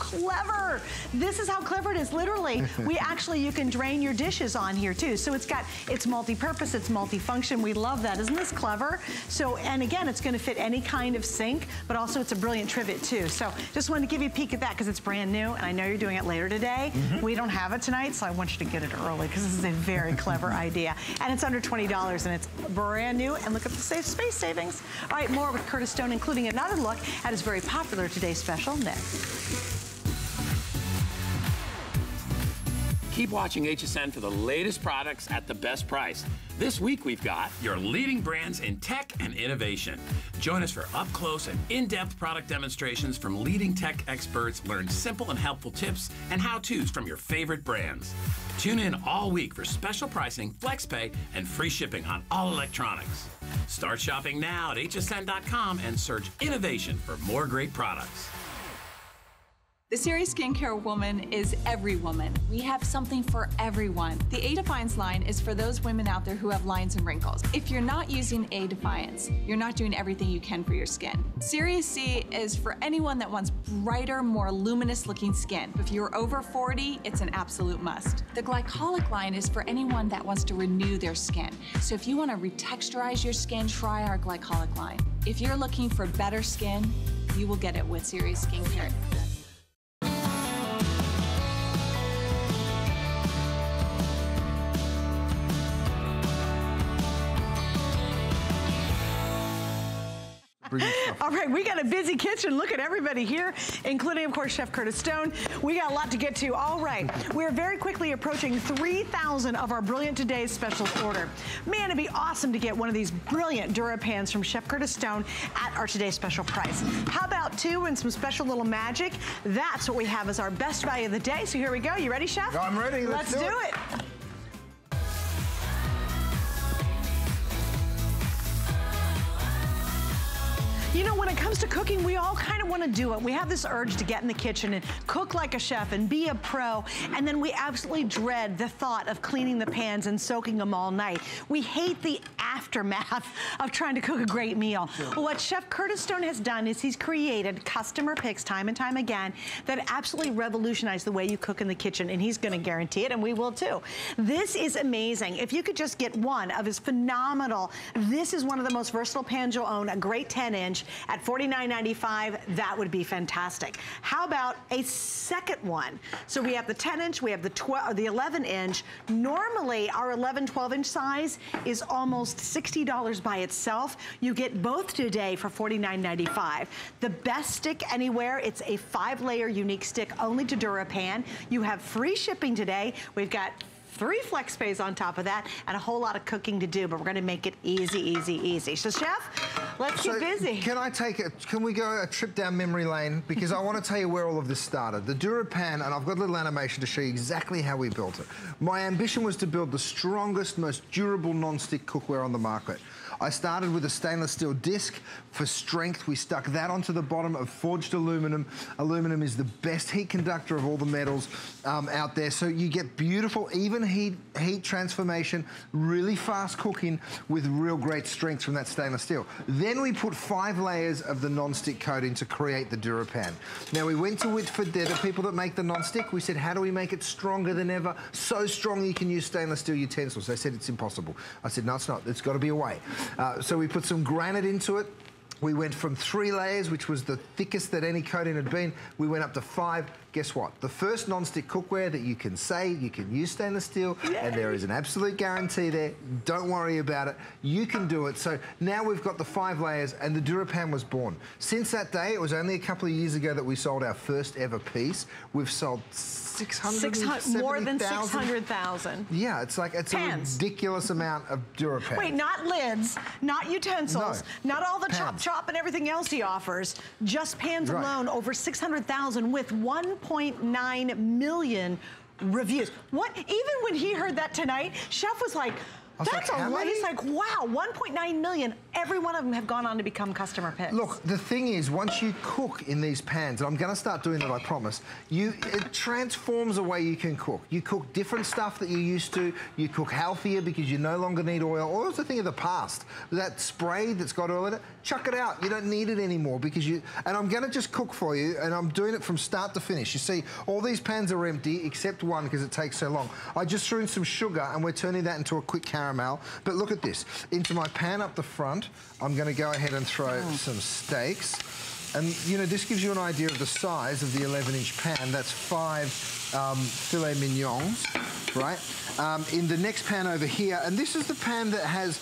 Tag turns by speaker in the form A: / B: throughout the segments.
A: clever. This is how clever it is. Literally, we actually, you can drain your dishes on here too. So it's got, it's multi-purpose, it's multi-function. We love that. Isn't this clever? So, and again, it's gonna fit any kind of sink, but also it's a brilliant trivet too. So just wanted to give you a peek at that because it's brand new and I know you're doing it later today. Mm -hmm. We don't have it tonight, so I want you to get it early because this is a very clever idea. And it's under $20 and it's brand new. And look at the safe space savings. All right, more with Curtis Stone, including another look at his very popular Today Special next.
B: Keep watching HSN for the latest products at the best price. This week we've got your leading brands in tech and innovation. Join us for up-close and in-depth product demonstrations from leading tech experts. Learn simple and helpful tips and how-tos from your favorite brands. Tune in all week for special pricing, flex pay, and free shipping on all electronics. Start shopping now at hsn.com and search innovation for more great products.
C: The Serious Skincare Woman is every woman. We have something for everyone. The A Defiance line is for those women out there who have lines and wrinkles. If you're not using A Defiance, you're not doing everything you can for your skin. Serious C is for anyone that wants brighter, more luminous looking skin. If you're over 40, it's an absolute must. The Glycolic line is for anyone that wants to renew their skin. So if you want to retexturize your skin, try our Glycolic line. If you're looking for better skin, you will get it with Serious Skincare.
A: All right, we got a busy kitchen. Look at everybody here, including, of course, Chef Curtis Stone. We got a lot to get to. All right, we're very quickly approaching 3,000 of our Brilliant Today's special order. Man, it'd be awesome to get one of these brilliant DuraPans from Chef Curtis Stone at our today's special price. How about two and some special little magic? That's what we have as our best value of the day. So here we go. You ready, Chef?
D: I'm ready. Let's,
A: Let's do,
D: do
A: it. it. When it comes to cooking, we all kind of want to do it. We have this urge to get in the kitchen and cook like a chef and be a pro, and then we absolutely dread the thought of cleaning the pans and soaking them all night. We hate the aftermath of trying to cook a great meal. Sure. Well, what Chef Curtis Stone has done is he's created customer picks time and time again that absolutely revolutionize the way you cook in the kitchen, and he's gonna guarantee it, and we will too. This is amazing. If you could just get one of his phenomenal, this is one of the most versatile pans you'll own, a great 10 inch, at $49.95, that would be fantastic. How about a second one? So we have the 10 inch, we have the 12, the 11 inch. Normally our 11, 12 inch size is almost $60 by itself. You get both today for $49.95. The best stick anywhere, it's a five layer unique stick only to DuraPan. You have free shipping today. We've got three flex pays on top of that, and a whole lot of cooking to do, but we're gonna make it easy, easy, easy. So chef, let's so get busy.
D: Can I take it, can we go a trip down memory lane? Because I wanna tell you where all of this started. The DuraPan, and I've got a little animation to show you exactly how we built it. My ambition was to build the strongest, most durable non-stick cookware on the market. I started with a stainless steel disc for strength. We stuck that onto the bottom of forged aluminum. Aluminum is the best heat conductor of all the metals um, out there. So you get beautiful, even heat, heat transformation, really fast cooking with real great strength from that stainless steel. Then we put five layers of the non-stick coating to create the DuraPan. Now we went to Whitford, they're the people that make the non-stick. We said, how do we make it stronger than ever? So strong you can use stainless steel utensils. They said it's impossible. I said, no, it's not. It's got to be a way. Uh, so we put some granite into it. We went from three layers, which was the thickest that any coating had been. We went up to five guess what? The first non-stick cookware that you can say you can use stainless steel, Yay. and there is an absolute guarantee there. Don't worry about it. You can do it. So now we've got the five layers, and the DuraPan was born. Since that day, it was only a couple of years ago that we sold our first ever piece. We've sold 600,
A: more than 600,000.
D: Yeah, it's like, it's Pans. a ridiculous amount of DuraPan.
A: Wait, not lids, not utensils, no. not all the Pans. chop chop and everything else he offers. Just pans right. alone, over 600,000 with 1.9 million reviews. What, even when he heard that tonight, Chef was like, that's a lot. He's like, wow, 1.9 million every one of them have gone on to become customer picks.
D: Look, the thing is, once you cook in these pans, and I'm going to start doing that, I promise, you it transforms the way you can cook. You cook different stuff that you used to. You cook healthier because you no longer need oil. Oil's a thing of the past. That spray that's got oil in it, chuck it out. You don't need it anymore because you. And I'm going to just cook for you, and I'm doing it from start to finish. You see, all these pans are empty except one because it takes so long. I just threw in some sugar, and we're turning that into a quick caramel. But look at this. Into my pan up the front, I'm going to go ahead and throw oh. some steaks. And, you know, this gives you an idea of the size of the 11-inch pan. That's five um, filet mignons, right? Um, in the next pan over here, and this is the pan that has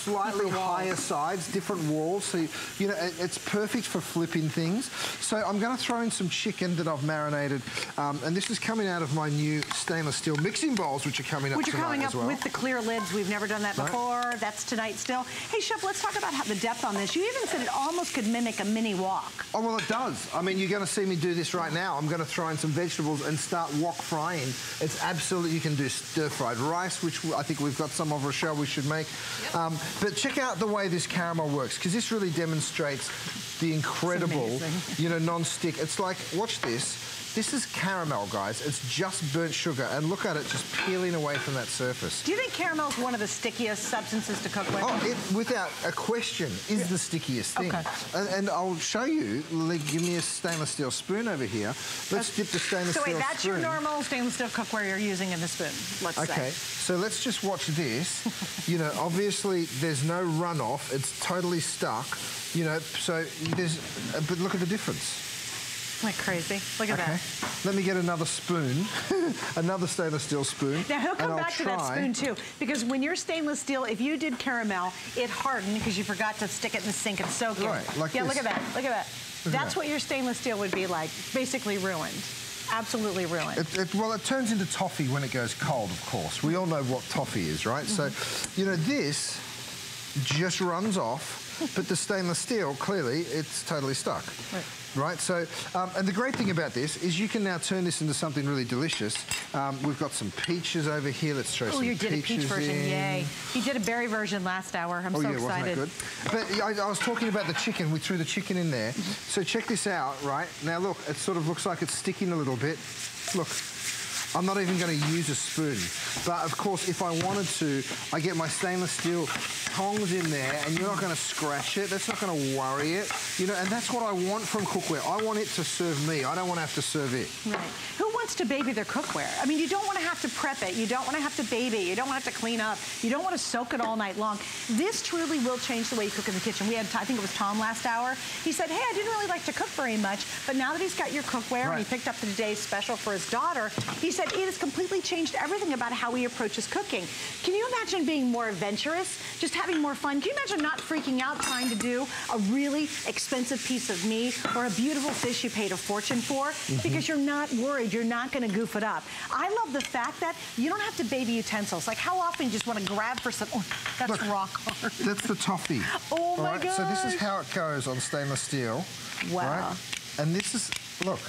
D: slightly higher sides, different walls. So, you know, it, it's perfect for flipping things. So I'm going to throw in some chicken that I've marinated. Um, and this is coming out of my new stainless steel mixing bowls, which are coming up
A: Which are coming up
D: well.
A: with the clear lids. We've never done that right. before. That's tonight still. Hey, Chef, let's talk about how the depth on this. You even said it almost could mimic a mini wok.
D: Oh, well, it does. I mean, you're going to see me do this right now. I'm going to throw in some vegetables and start wok frying. It's absolutely, you can do stir-fried rice, which I think we've got some of Rochelle we should make. Yep. Um, but check out the way this caramel works, because this really demonstrates the incredible, you know, non-stick. It's like, watch this. This is caramel, guys. It's just burnt sugar. And look at it just peeling away from that surface.
A: Do you think caramel is one of the stickiest substances to cook with?
D: Oh, it, without a question, is yeah. the stickiest thing. Okay. And, and, I'll show you. Give me a stainless steel spoon over here. Let's that's, dip the stainless
A: so
D: steel
A: wait, that's your normal stainless steel cookware you're using in the spoon, let's
D: okay.
A: say.
D: Okay, so let's just watch this. you know, obviously there's no runoff. It's totally stuck. You know, so there's, uh, but look at the difference.
A: Like crazy. Look at okay. that.
D: Let me get another spoon, another stainless steel spoon.
A: Now he'll come back to that spoon too, because when you're stainless steel, if you did caramel, it hardened because you forgot to stick it in the sink and soak it.
D: Right, like
A: Yeah,
D: this.
A: look at that. Look at that. Look That's at that. what your stainless steel would be like, basically ruined absolutely ruined.
D: It, it, well, it turns into toffee when it goes cold, of course. We all know what toffee is, right? Mm -hmm. So, you know, this just runs off, but the stainless steel, clearly, it's totally stuck. Right right? So, um, and the great thing about this is you can now turn this into something really delicious. Um, we've got some peaches over here. Let's throw oh, some peaches
A: Oh, you did a peach version,
D: in.
A: yay. You did a berry version last hour. I'm
D: oh,
A: so
D: yeah,
A: excited.
D: Wasn't that good? But I, I, was talking about the chicken. We threw the chicken in there. Mm -hmm. So check this out, right? Now look, it sort of looks like it's sticking a little bit. Look, I'm not even going to use a spoon. But of course, if I wanted to, I get my stainless steel tongs in there and you're not going to scratch it. That's not going to worry it. You know, and that's what I want from cookware. I want it to serve me. I don't want to have to serve it.
A: Right. Who wants to baby their cookware? I mean, you don't want to have to prep it. You don't want to have to baby. You don't want to have to clean up. You don't want to soak it all night long. This truly will change the way you cook in the kitchen. We had, I think it was Tom last hour. He said, hey, I didn't really like to cook very much, but now that he's got your cookware right. and he picked up the today's special for his daughter, he said it has completely changed everything about how he approaches cooking. Can you imagine being more adventurous, just having more fun? Can you imagine not freaking out trying to do a really expensive piece of meat or a beautiful fish you paid a fortune for mm -hmm. because you're not worried, you're not gonna goof it up. I love the fact that you don't have to baby utensils. Like how often you just wanna grab for some, oh, that's Look, rock hard.
D: That's the toffee.
A: oh my right?
D: So this is how it goes on stainless steel.
A: Wow.
D: Right? And this is, look,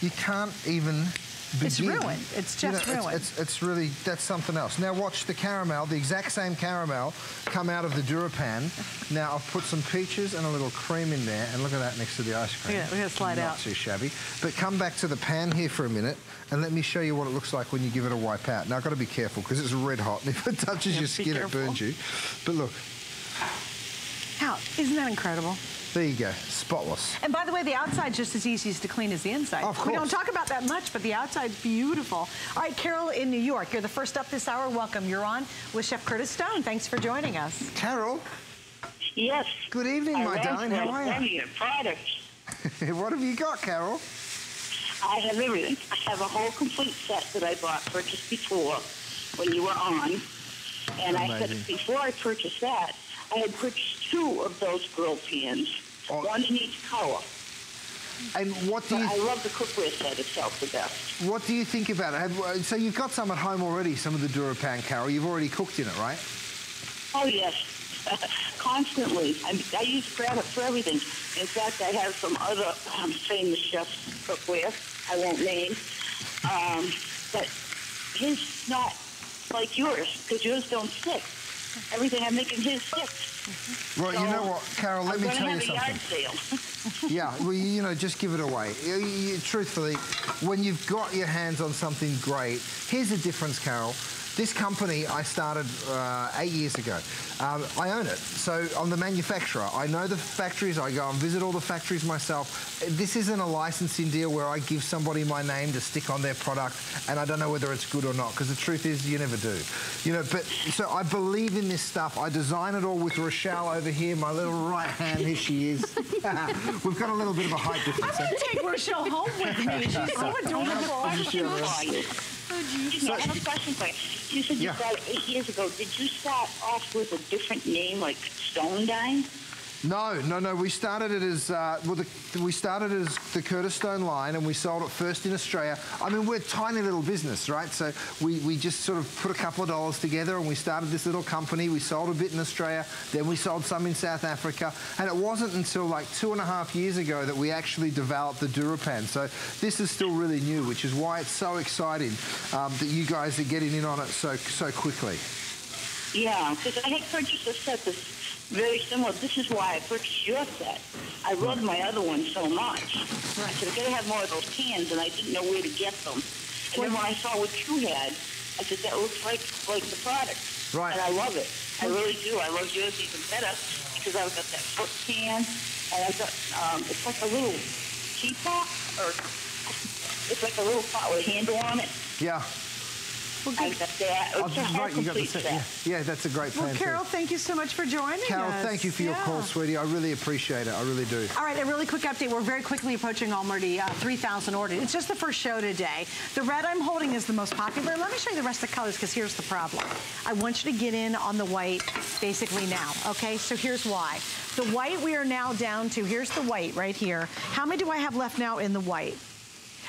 D: you can't even begin.
A: It's ruined. It's just
D: you know,
A: ruined.
D: It's, it's, it's, really, that's something else. Now watch the caramel, the exact same caramel, come out of the DuraPan. Now I've put some peaches and a little cream in there, and look at that next to the ice cream.
A: Yeah, we're going to slide
D: Not
A: out.
D: Not too shabby. But come back to the pan here for a minute, and let me show you what it looks like when you give it a wipe out. Now I've got to be careful, because it's red hot, and if it touches your skin, it burns you. But look.
A: How? Isn't that incredible?
D: There you go, spotless.
A: And by the way, the outside's just as easy as to clean as the inside.
D: Of course.
A: We don't talk about that much, but the outside's beautiful. All right, Carol in New York, you're the first up this hour. Welcome. You're on with Chef Curtis Stone. Thanks for joining us.
D: Carol.
E: Yes.
D: Good evening,
E: I
D: my darling. How are
E: you? Your products.
D: what have you got, Carol?
E: I have everything. I have a whole complete set that I bought purchased before when you were on. And Amazing. I said before I purchased that, I had purchased two of those grill pans, oh. one in each color.
D: And what do you?
E: I love the cookware set itself the best.
D: What do you think about it? so you've got some at home already, some of the DuraPan, Carol. You've already cooked in it, right?
E: Oh yes, constantly. I, mean, I use for, for everything. In fact, I have some other um, famous chefs cookware. I won't name, um, but his not like yours because yours don't stick. Everything I'm making his sticks.
D: Well, you know what, Carol, let
E: I'm
D: me tell you
E: have a
D: something.
E: yard sale.
D: Yeah, well, you know, just give it away. You- you- truthfully, when you've got your hands on something great, here's the difference, Carol. This company I started uh, eight years ago. Um, I own it, so I'm the manufacturer. I know the factories. I go and visit all the factories myself. This isn't a licensing deal where I give somebody my name to stick on their product, and I don't know whether it's good or not. Because the truth is, you never do. You know, but so I believe in this stuff. I design it all with Rochelle over here, my little right hand. Here she is. We've got a little bit of a height
A: I'm
D: difference.
A: going to take Rochelle home with me. She's so adorable.
E: Excuse me, I have a question for you. You said you
D: Yeah.
E: started eight years ago. Did you start off with a different name, like Stone Dime?
D: No, no, no. We started it as uh, well. The, we started as the Curtis Stone line, and we sold it first in Australia. I mean, we're a tiny little business, right? So we, we just sort of put a couple of dollars together, and we started this little company. We sold a bit in Australia, then we sold some in South Africa, and it wasn't until like two and a half years ago that we actually developed the Durapan. So this is still really new, which is why it's so exciting um, that you guys are getting in on it so so quickly.
E: Yeah, because I had purchased a set that's very similar. This is why I purchased your set. I loved my other one so much. I said, I gotta have more of those cans, and I didn't know where to get them. And then when I saw what you had, I said, that looks like like the product.
D: Right.
E: And I love it. I really do. I love yours even better because I've got that foot can, and I've got, um, it's like a little teapot, or it's like a little pot with a handle on it.
D: Yeah.
E: I've got that.
D: Oh,
E: It's
D: right, you got the
E: complete
D: set.
E: set.
D: Yeah. yeah, that's a great plan.
A: Well,
D: too.
A: Carol, thank you so much for joining us.
D: Carol,
A: us.
D: thank you for your
A: Yeah.
D: call, sweetie. I really appreciate it. I really do.
A: All right, a really quick update. We're very quickly approaching already uh, 3,000 orders. It's just the first show today. The red I'm holding is the most popular. Let me show you the rest of the colors because here's the problem. I want you to get in on the white basically now, okay? So here's why. The white we are now down to, here's the white right here. How many do I have left now in the white?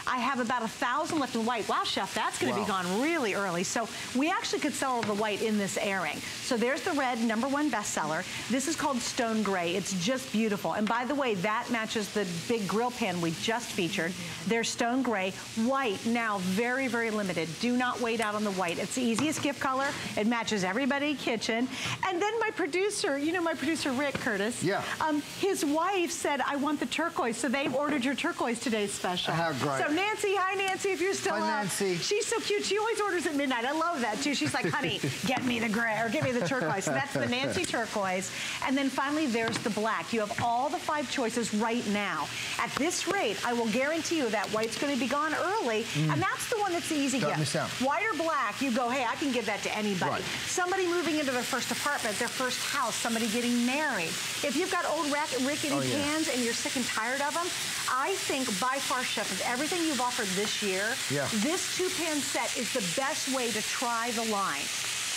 A: I have about a thousand left in white. Wow, chef, that's going to
D: Wow.
A: be gone really early. So we actually could sell all the white in this airing. So there's the red, number one bestseller. This is called Stone Gray. It's just beautiful. And by the way, that matches the big grill pan we just featured. They're Stone Gray. White, now very, very limited. Do not wait out on the white. It's the easiest gift color. It matches everybody kitchen. And then my producer, you know my producer Rick Curtis.
D: Yeah.
A: Um, his wife said, I want the turquoise. So they ordered your turquoise today's special.
D: How great.
A: So Nancy, hi Nancy, if you're still
D: Hi,
A: up.
D: Nancy.
A: She's so cute. She always orders at midnight. I love that too. She's like, honey, get me the gray or get me the turquoise. So that's the Nancy turquoise. And then finally, there's the black. You have all the five choices right now. At this rate, I will guarantee you that white's going to be gone early. Mm. And that's the one that's the easy
D: Don't
A: gift. White or black, you go, hey, I can give that to anybody.
D: Right.
A: Somebody moving into their first apartment, their first house, somebody getting married. If you've got old rack- rickety
D: Oh, yeah.
A: and you're sick and tired of them, I think by far, Chef, of everything you've offered this year,
D: Yeah.
A: this two-pan set is the best way to try the line.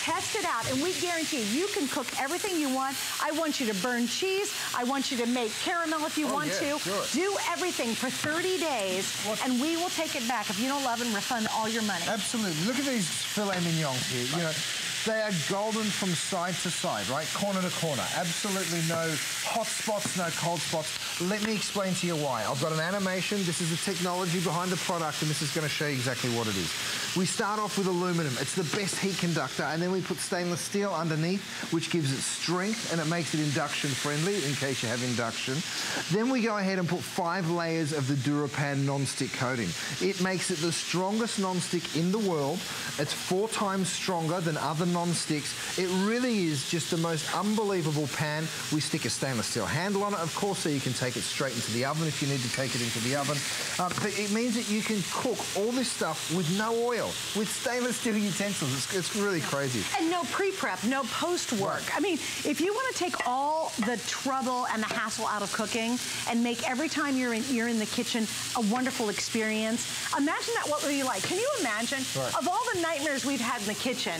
A: Test it out, and we guarantee you can cook everything you want. I want you to burn cheese. I want you to make caramel if you
D: Oh,
A: want
D: yeah,
A: to.
D: sure.
A: Do everything for 30 days,
D: What-
A: and we will take it back. If you don't love and refund all your money.
D: Absolutely. Look at these filet mignons here. You know, they are golden from side to side, right? Corner to corner. Absolutely no hot spots, no cold spots. Let me explain to you why. I've got an animation. This is the technology behind the product, and this is going to show you exactly what it is. We start off with aluminum. It's the best heat conductor, and then we put stainless steel underneath, which gives it strength and it makes it induction friendly in case you have induction. Then we go ahead and put five layers of the Durapan non-stick coating. It makes it the strongest non-stick in the world. It's four times stronger than other non-sticks. It really is just the most unbelievable pan. We stick a stainless steel handle on it, of course, so you can take it straight into the oven if you need to take it into the oven. Uh, but it means that you can cook all this stuff with no oil, with stainless steel utensils. It's, it's really crazy.
A: And no pre-prep, no post-work. I mean, if you want to take all the trouble and the hassle out of cooking and make every time you're in, you're in the kitchen a wonderful experience, imagine that what would be like. Can you imagine?
D: Right.
A: Of all the nightmares we've had in the kitchen,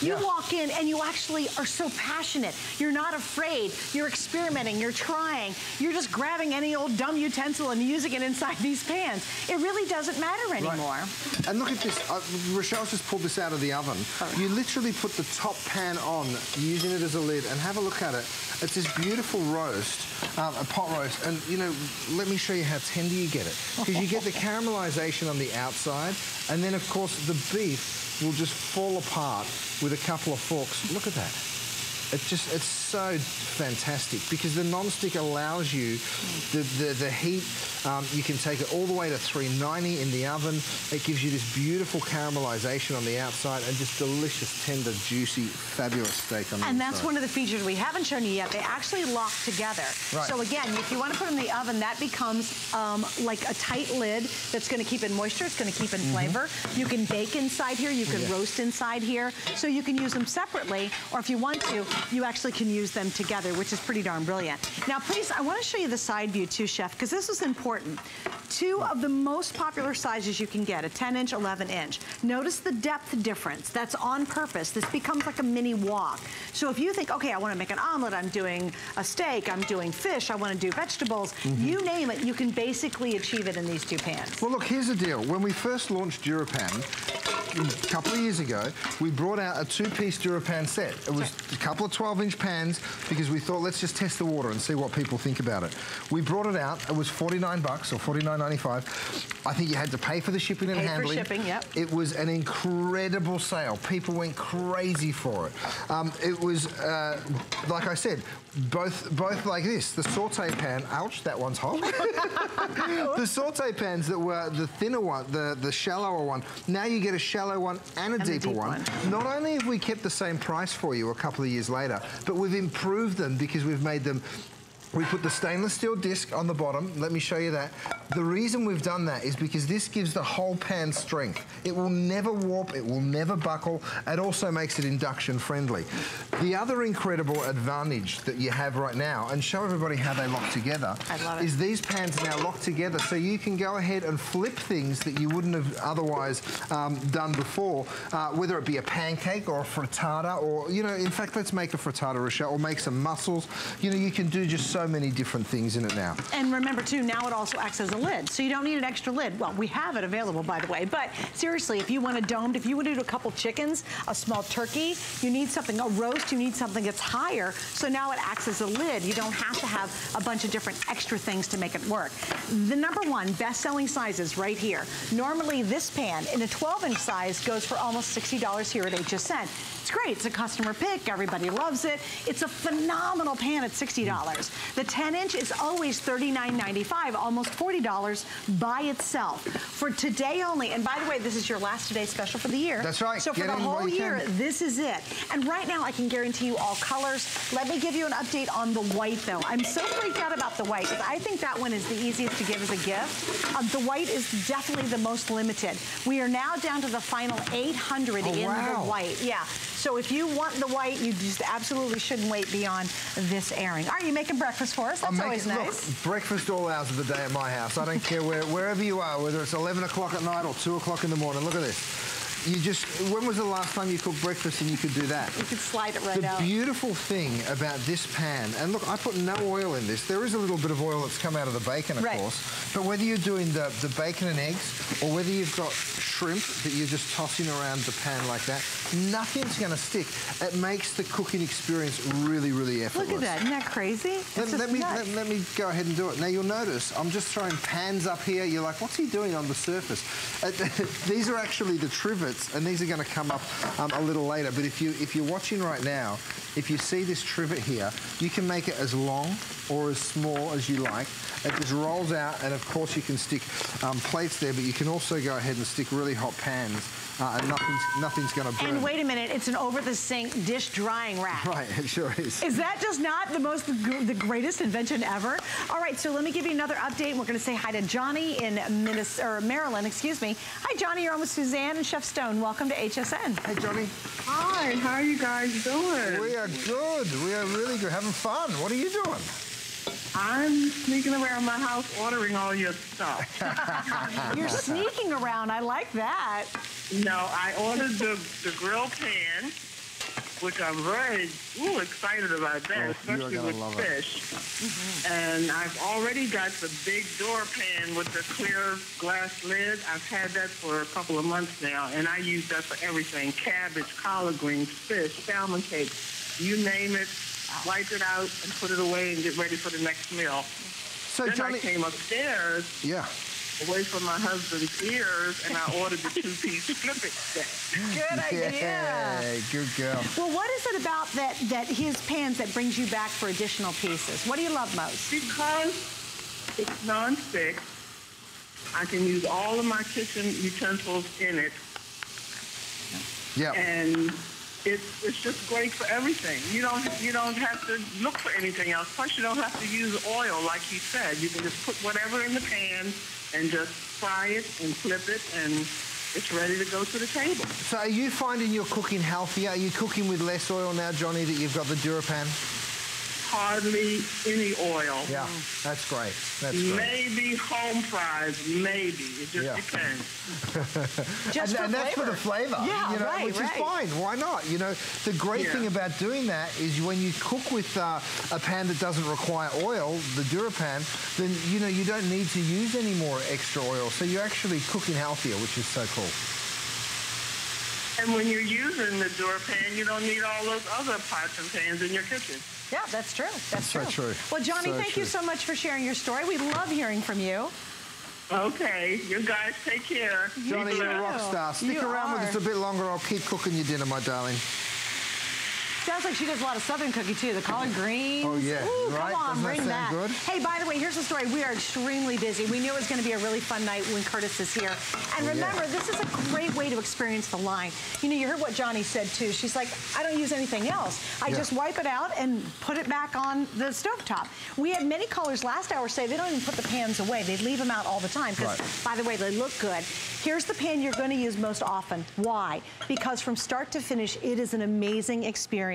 A: you
D: Yeah.
A: walk in and you actually are so passionate. You're not afraid. You're experimenting. You're trying. You're just grabbing any old dumb utensil and using it inside these pans. It really doesn't matter
D: Right.
A: anymore.
D: And look at this. Uh, Rochelle's just pulled this out of the oven. You literally put the top pan on, using it as a lid, and have a look at it. It's this beautiful roast, um, a pot roast. And, you know, let me show you how tender you get it. Because you get the caramelization on the outside, and then, of course, the beef will just fall apart with a couple of forks. Look at that. It just, it's so fantastic because the non-stick allows you the, the, the heat. Um, you can take it all the way to 390 in the oven. It gives you this beautiful caramelization on the outside and just delicious, tender, juicy, fabulous steak on the
A: And
D: inside.
A: that's one of the features we haven't shown you yet. They actually lock together.
D: Right.
A: So again, if you want to put them in the oven, that becomes um, like a tight lid that's going to keep in moisture. It's going to keep in
D: Mm-hmm.
A: flavor. You can bake inside here. You can
D: Yeah.
A: roast inside here. So you can use them separately, or if you want to, you actually can use them together, which is pretty darn brilliant. Now, please, I want to show you the side view too, Chef, because this is important. Two of the most popular sizes you can get, a 10 inch, 11 inch. Notice the depth difference. That's on purpose. This becomes like a mini wok. So if you think, okay, I want to make an omelet, I'm doing a steak, I'm doing fish, I want to do vegetables,
D: Mm-hmm.
A: you name it, you can basically achieve it in these two pans.
D: Well, look, here's the deal. When we first launched DuraPan, a couple of years ago, we brought out a two-piece DuraPan set. It was a couple of 12-inch pans because we thought, let's just test the water and see what people think about it. We brought it out. It was 49 bucks or 49.95. I think you had to pay for the shipping and
A: Pay for
D: handling.
A: shipping, yep.
D: It was an incredible sale. People went crazy for it. Um, it was, uh, like I said, both both like this. The saute pan, ouch, that one's hot. the saute pans that were the thinner one, the, the shallower one, now you get a shallow one and a
A: And
D: deeper
A: deep
D: one.
A: one.
D: Not only have we kept the same price for you a couple of years later, but we've improved them because we've made them we put the stainless steel disc on the bottom. Let me show you that. The reason we've done that is because this gives the whole pan strength. It will never warp, it will never buckle. It also makes it induction friendly. The other incredible advantage that you have right now, and show everybody how they lock together,
A: I love it.
D: is these pans now lock together so you can go ahead and flip things that you wouldn't have otherwise um, done before, uh, whether it be a pancake or a frittata or, you know, in fact, let's make a frittata Rochelle or make some mussels. You know, you can do just so many different things in it now.
A: And remember too, now it also acts as a lid, so you don't need an extra lid. Well, we have it available, by the way, but seriously, if you want a domed, if you want to do a couple chickens, a small turkey, you need something, a roast, you need something that's higher, so now it acts as a lid. You don't have to have a bunch of different extra things to make it work. The number one best-selling size is right here. Normally, this pan in a 12-inch size goes for almost $60 here at HSN. It's great, it's a customer pick, everybody loves it. It's a phenomenal pan at $60. The 10 inch is always $39.95, almost $40 by itself. For today only, and by the way, this is your last today special for the year.
D: That's right.
A: So for
D: Get
A: the whole year,
D: can.
A: this is it. And right now, I can guarantee you all colors. Let me give you an update on the white, though. I'm so freaked out about the white, because I think that one is the easiest to give as a gift. Um, the white is definitely the most limited. We are now down to the final 800
D: Oh,
A: in
D: wow.
A: the white. Yeah. So if you want the white, you just absolutely shouldn't wait beyond this airing. Are you making breakfast for us? That's always nice.
D: Look, breakfast all hours of the day at my house. I don't care where, wherever you are, whether it's 11 o'clock at night or 2 o'clock in the morning. Look at this. You just, when was the last time you cooked breakfast and you could do that?
A: You can slide it right
D: The
A: out.
D: beautiful thing about this pan, and look, I put no oil in this. There is a little bit of oil that's come out of the bacon, of
A: Right.
D: course. But whether you're doing the, the bacon and eggs, or whether you've got shrimp that you're just tossing around the pan like that, nothing's going to stick. It makes the cooking experience really, really effortless.
A: Look at that. Isn't that crazy?
D: Let, let me, let, let me go ahead and do it. Now you'll notice I'm just throwing pans up here. You're like, what's he doing on the surface? These are actually the trivets, and these are going to come up um, a little later. But if you if you're watching right now, if you see this trivet here, you can make it as long or as small as you like. It just rolls out, and of course you can stick um, plates there, but you can also go ahead and stick really hot pans, uh, and nothing's nothing's going to burn.
A: And wait a minute, it's an over-the-sink dish drying rack.
D: Right, it sure is.
A: Is that just not the most, the greatest invention ever? All right, so let me give you another update. We're going to say hi to Johnny in Minnesota, or Maryland, excuse me. Hi, Johnny. You're on with Suzanne and Chef Stone. Welcome to HSN.
D: Hey, Johnny.
F: Hi, how are you guys doing?
D: We are good. We are really good. Having fun. What are you doing?
F: I'm sneaking around my house ordering all your stuff.
A: You're sneaking around. I like that.
F: no, I ordered the, the grill pan, which I'm very ooh, excited about that,
D: Oh,
F: especially with
D: love it.
F: fish. And I've already got the big door pan with the clear glass lid. I've had that for a couple of months now, and I use that for everything. Cabbage, collard greens, fish, salmon cakes, you name it. Wipe it out and put it away and get ready for the next meal.
D: So,
F: then
D: Johnny.
F: I came upstairs
D: Yeah.
F: away from my husband's ears, and I ordered the two-piece flip it set.
A: Good idea.
D: Yeah, good girl.
A: Well, what is it about that, that his pans that brings you back for additional pieces? What do you love most?
F: Because it's non-stick, I can use all of my kitchen utensils in it,
D: Yeah.
F: and it's it's just great for everything. You don't you don't have to look for anything else. Plus, you don't have to use oil, like you said. You can just put whatever in the pan and just fry it and flip it, and it's ready to go to the table.
D: So are you finding you're cooking healthier? Are you cooking with less oil now, Johnny, that you've got the Durapan?
F: Hardly any oil.
D: Yeah, that's great. That's great.
F: Maybe home fries, maybe. It just
D: Yeah.
F: depends.
A: Just
D: and,
A: for
D: and that's for the flavor,
A: Yeah,
D: you know,
A: right,
D: which
A: right.
D: is fine. Why not? You know, the great
F: Yeah.
D: thing about doing that is when you cook with uh, a pan that doesn't require oil, the Durapan, then you know you don't need to use any more extra oil. So you're actually cooking healthier, which is so cool.
F: And when you're using the door pan, you don't need all those other pots and pans in your kitchen.
A: Yeah, that's true. That's
D: So
A: true.
D: true.
A: Well, Johnny,
D: So
A: thank you so much for sharing your story. We love hearing from you.
F: Okay, you guys take care.
D: Johnny, you're a rock star. Stick
A: You
D: around with us a bit longer. I'll keep cooking your dinner, my darling.
A: Sounds like she does a lot of southern cooking too. The collard greens.
D: Oh, yeah,
A: Ooh,
D: right?
A: Come on,
D: Doesn't
A: bring
D: sound
A: that.
D: good?
A: Hey, by the way, here's the story. We are extremely busy. We knew it was going to be a really fun night when Curtis is here. And
D: Oh, yeah.
A: remember, this is a great way to experience the line. You know, you heard what Johnny said too. She's like, I don't use anything else. I
D: Yeah.
A: just wipe it out and put it back on the stovetop. We had many callers last hour say they don't even put the pans away. They leave them out all the time because,
D: Right.
A: by the way, they look good. Here's the pan you're going to use most often. Why? Because from start to finish, it is an amazing experience.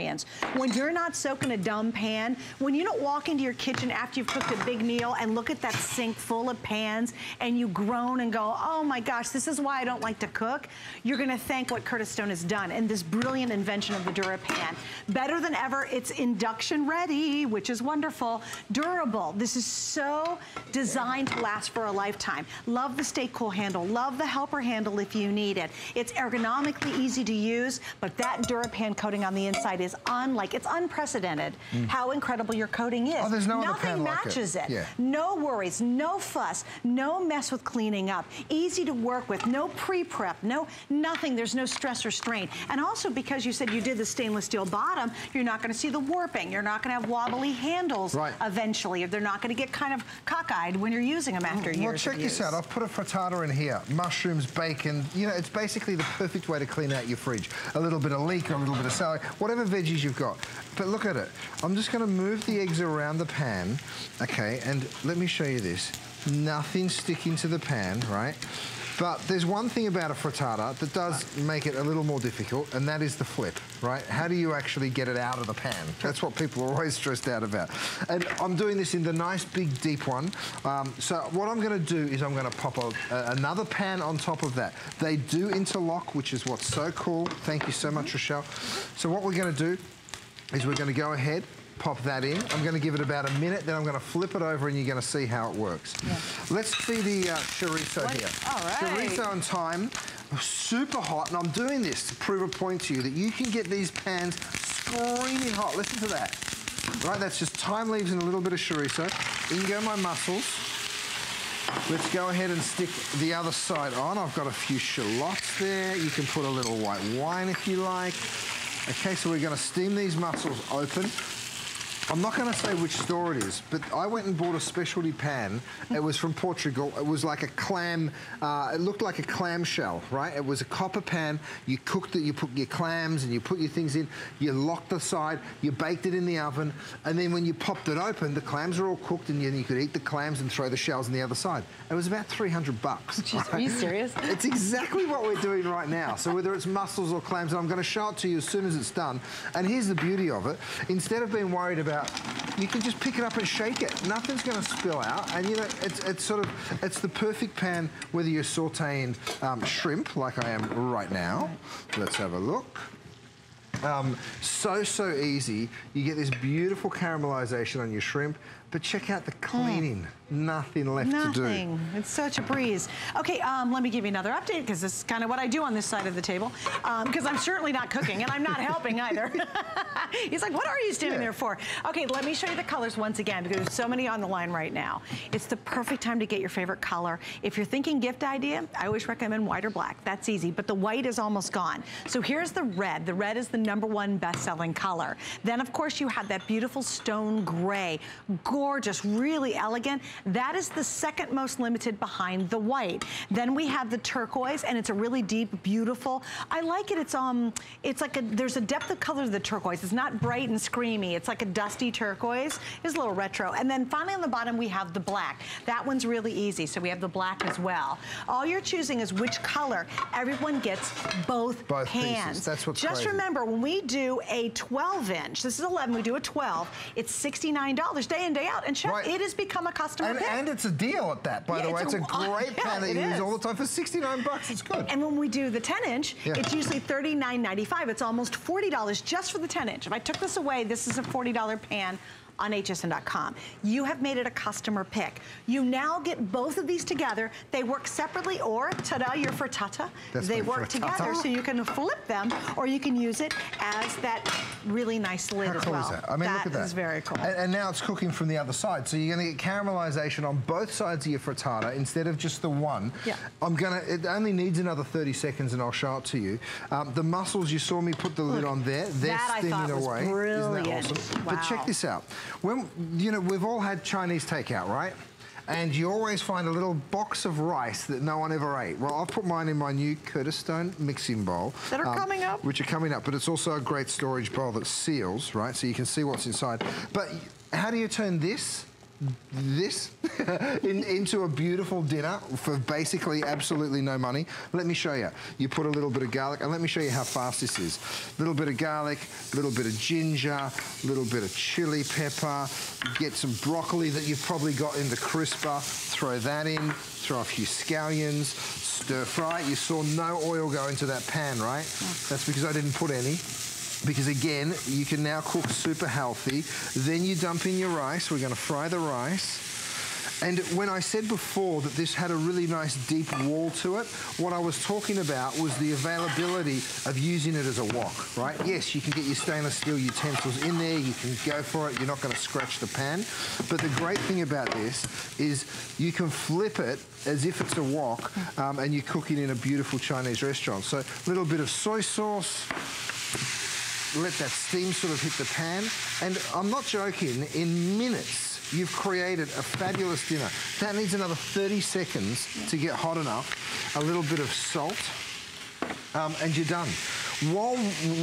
A: When you're not soaking a dumb pan, when you don't walk into your kitchen after you've cooked a big meal and look at that sink full of pans and you groan and go, oh my gosh, this is why I don't like to cook, you're going to thank what Curtis Stone has done and this brilliant invention of the DuraPan. Better than ever, it's induction ready, which is wonderful. Durable. This is so designed to last for a lifetime. Love the stay cool handle. Love the helper handle if you need it. It's ergonomically easy to use, but that DuraPan coating on the inside is unlike, it's unprecedented how incredible your coating is.
D: Mm. Oh, there's no
A: Nothing
D: pan like it.
A: matches it.
D: Yeah.
A: No worries, no fuss, no mess with cleaning up. Easy to work with, no pre-prep, no nothing. There's no stress or strain. And also because you said you did the stainless steel bottom, you're not gonna see the warping. You're not gonna have wobbly handles
D: Right.
A: eventually. They're not gonna get kind of cockeyed when you're using them after years
D: Well, check this out. I've put a frittata in here. Mushrooms, bacon. You know, it's basically the perfect way to clean out your fridge. A little bit of leek, a little bit of celery, whatever veggies you've got. But look at it. I'm just going to move the eggs around the pan. Okay, and let me show you this. Nothing sticking to the pan, right? But there's one thing about a frittata that does make it a little more difficult, and that is the flip, right? How do you actually get it out of the pan? That's what people are always stressed out about. And I'm doing this in the nice big deep one. Um, so what I'm gonna do is I'm gonna pop a, a- another pan on top of that. They do interlock, which is what's so cool. Thank you so much, Rochelle. So what we're gonna do is we're gonna go ahead, pop that in. I'm gonna give it about a minute, then I'm gonna flip it over and you're gonna see how it works. Let's see the uh, chorizo
A: What-
D: here.
A: all right.
D: Chorizo and thyme, super hot, and I'm doing this to prove a point to you that you can get these pans screaming hot. Listen to that. Right, that's just thyme leaves and a little bit of chorizo. In go my mussels. Let's go ahead and stick the other side on. I've got a few shallots there. You can put a little white wine if you like. Okay, so we're gonna steam these mussels open. I'm not going to say which store it is, but I went and bought a specialty pan. It was from Portugal. It was like a clam. Uh, it looked like a clam shell, right? It was a copper pan. You cooked it. You put your clams and you put your things in. You locked the side. You baked it in the oven, and then when you popped it open, the clams are all cooked, and then you could eat the clams and throw the shells on the other side. It was about 300 bucks.
A: Jeez, are you serious?
D: It's exactly what we're doing right now. So whether it's mussels or clams, and I'm going to show it to you as soon as it's done. And here's the beauty of it. Instead of being worried about, you can just pick it up and shake it. Nothing's going to spill out. And you know, it's, it's sort of, it's the perfect pan whether you're sauteing um, shrimp like I am right now. Let's have a look. Um, so, so easy. You get this beautiful caramelization on your shrimp. but check out the cleaning. Mm. Nothing left
A: Nothing.
D: to do.
A: Nothing. It's such a breeze. Okay, um, let me give you another update because this is kind of what I do on this side of the table. Because um, I'm certainly not cooking and I'm not helping either. He's like, what are you standing yeah. there for? Okay, let me show you the colors once again because there's so many on the line right now. It's the perfect time to get your favorite color. If you're thinking gift idea, I always recommend white or black. That's easy, but the white is almost gone. So here's the red. The red is the number one best-selling color. Then, of course, you have that beautiful stone gray. Gorgeous, really elegant. That is the second most limited behind the white. Then we have the turquoise, and it's a really deep, beautiful. I like it. It's um, it's like a there's a depth of color to the turquoise. It's not bright and screamy. It's like a dusty turquoise. It's a little retro. And then finally on the bottom we have the black. That one's really easy. So we have the black as well. All you're choosing is which color. Everyone gets both,
D: both
A: pans.
D: Pieces. That's what's
A: Just
D: crazy.
A: remember when we do a 12 inch, this is 11, we do a 12. It's $69 day in day out. And chef, right. it has become a customer
D: and, and, it's a deal at that, by yeah, the way. It's, it's a, a great yeah, pan that you is. use all the time for 69 bucks. It's good.
A: And when we do the 10 inch, yeah. it's usually $39.95. It's almost $40 just for the 10 inch. If I took this away, this is a $40 pan on hsn.com. You have made it a customer pick. You now get both of these together. They work separately or, ta-da, your frittata. That's they work frittata. together so you can flip them or you can use it as that really nice lid
D: How
A: as
D: cool
A: well.
D: Is that? I mean, that look at that. that.
A: is very cool.
D: And, and, now it's cooking from the other side. So you're going to get caramelization on both sides of your frittata instead of just the one.
A: Yeah.
D: I'm going to, it only needs another 30 seconds and I'll show it to you. Um, the mussels, you saw me put the look, lid on there. They're steaming away.
A: Brilliant.
D: Isn't that awesome?
A: Wow.
D: But check this out. When, you know, we've all had Chinese takeout, right? and you always find a little box of rice that no one ever ate. Well, I've put mine in my new Curtis Stone mixing bowl.
A: That are um, coming up.
D: Which are coming up, but it's also a great storage bowl that seals, right? So you can see what's inside. But how do you turn this this in, into a beautiful dinner for basically absolutely no money. Let me show you. You put a little bit of garlic, and let me show you how fast this is. A little bit of garlic, a little bit of ginger, a little bit of chili pepper, get some broccoli that you've probably got in the crisper, throw that in, throw a few scallions, stir fry. You saw no oil go into that pan, right? That's because I didn't put any because again, you can now cook super healthy. Then you dump in your rice. We're gonna fry the rice. And when I said before that this had a really nice deep wall to it, what I was talking about was the availability of using it as a wok, right? Yes, you can get your stainless steel utensils in there, you can go for it, you're not gonna scratch the pan. But the great thing about this is you can flip it as if it's a wok um, and you're cooking in a beautiful Chinese restaurant. So a little bit of soy sauce, let that steam sort of hit the pan. And I'm not joking, in minutes, you've created a fabulous dinner. That needs another 30 seconds to get hot enough. A little bit of salt, um, and you're done. While,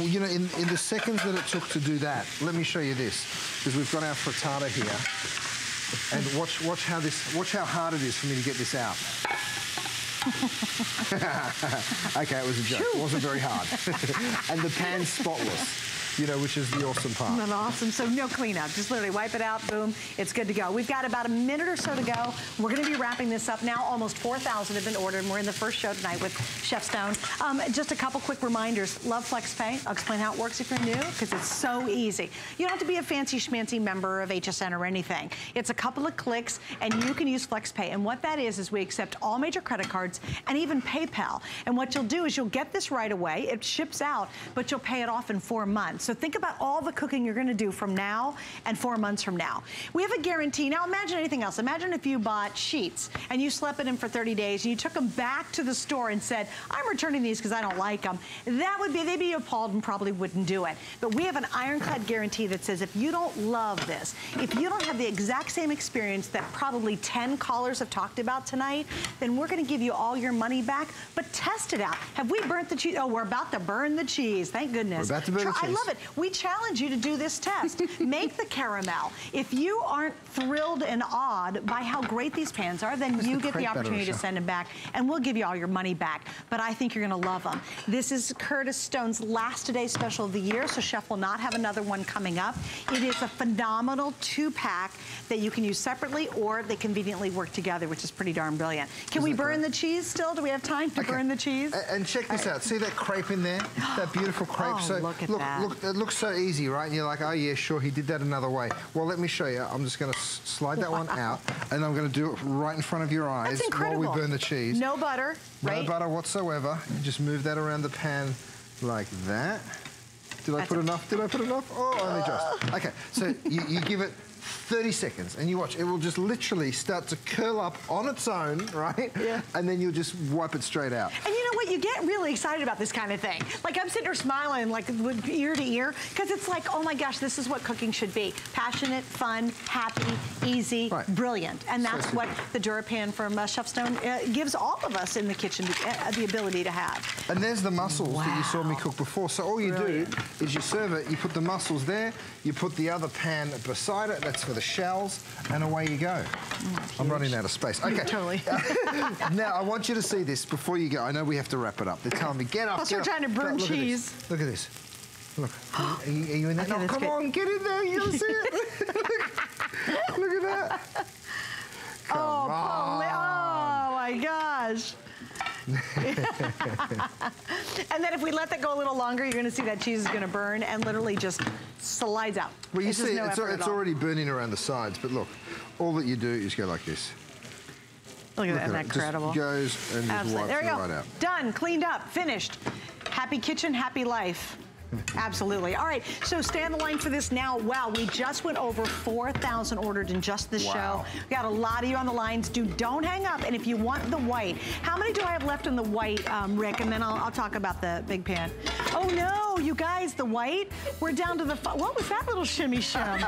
D: you know, in, in the seconds that it took to do that, let me show you this, because we've got our frittata here. And watch, watch how this, watch how hard it is for me to get this out. okay, it was a joke. It wasn't very hard. and the pan's spotless you know, which is the awesome part.
A: Awesome? So no cleanup. Just literally wipe it out, boom, it's good to go. We've got about a minute or so to go. We're going to be wrapping this up now. Almost 4,000 have been ordered, and we're in the first show tonight with Chef Stone. Um, just a couple quick reminders. Love FlexPay. I'll explain how it works if you're new, because it's so easy. You don't have to be a fancy schmancy member of HSN or anything. It's a couple of clicks, and you can use FlexPay. And what that is, is we accept all major credit cards and even PayPal. And what you'll do is you'll get this right away. It ships out, but you'll pay it off in four months. So think about all the cooking you're gonna do from now and four months from now. We have a guarantee. Now imagine anything else. Imagine if you bought sheets and you slept in them for 30 days and you took them back to the store and said, I'm returning these because I don't like them. That would be, they'd be appalled and probably wouldn't do it. But we have an ironclad guarantee that says if you don't love this, if you don't have the exact same experience that probably 10 callers have talked about tonight, then we're gonna give you all your money back, but test it out. Have we burnt the cheese? Oh, we're about to burn the cheese. Thank goodness.
D: We're about to burn the cheese.
A: I love it. We challenge you to do this test. Make the caramel. If you aren't thrilled and awed by how great these pans are, then you get the opportunity to send them back and we'll give you all your money back. But I think you're gonna love them. This is Curtis Stone's last today special of the year, so Chef will not have another one coming up. It is a phenomenal two pack that you can use separately or they conveniently work together, which is pretty darn brilliant. Can Isn't we burn the cheese still? Do we have time to okay. burn the cheese?
D: And check this right. out. See that crepe in there? That beautiful crepe?
A: Oh, so look at
D: look,
A: that.
D: Look, it looks so easy, right? And you're like, oh yeah, sure, he did that another way. Well, let me show you. I'm just gonna slide that one out, and I'm gonna do it right in front of your eyes while we burn the cheese.
A: No butter, right?
D: No butter whatsoever. You just move that around the pan like that. Did I
A: That's
D: put enough? Did I put enough? Oh, only just. Okay, so you, you give it 30 seconds and you watch. It will just literally start to curl up on its own, right?
A: Yeah.
D: And then you'll just wipe it straight out.
A: And you know what? You get really excited about this kind of thing. Like I'm sitting there smiling, like ear to ear, because it's like, oh my gosh, this is what cooking should be: passionate, fun, happy, easy,
D: Right.
A: brilliant. And that's
D: simple.
A: what the DuraPan from uh, Chef Stone uh, gives all of us in the kitchen the, uh, the ability to have.
D: And there's the mussels that you saw me cook before. So all you
A: Brilliant.
D: do is you serve it, you put the mussels there, you put the other pan beside it, that's for the shells, and away you go. Oh, I'm running out of space. Okay.
A: Totally.
D: now, I want you to see this before you go. I know we have to wrap it up. They're telling me, get up,
A: Plus
D: get
A: we're trying to burn
D: Look at
A: cheese.
D: Look at this. Look. Are you, are you in there?
A: Okay,
D: Oh,
A: that's
D: come
A: good.
D: on, get in there. You'll see it. Look at that. Oh, come
A: oh,
D: on.
A: Oh my gosh. and then if we let that go a little longer, you're going to see that cheese is going to burn and literally just slides out.
D: Well, you
A: It's just
D: see,
A: no
D: it's,
A: effort
D: it's already burning around the sides, but look, all that you do is go like this.
A: Look at
D: Look
A: that,
D: at
A: isn't
D: it.
A: that
D: Just
A: incredible?
D: goes and just wipes
A: There
D: it
A: you go.
D: right out.
A: Done, cleaned up, finished. Happy kitchen, happy life. Absolutely. All right, so stay on the line for this now. Wow, we just went over 4,000 ordered in just this
D: Wow.
A: show. We got a lot of you on the lines. Dude, don't hang up. And if you want the white, how many do I have left in the white, um, Rick? And then I'll, I'll talk about the big pan. Oh no, you guys, the white, we're down to the, what was that little shimmy shim?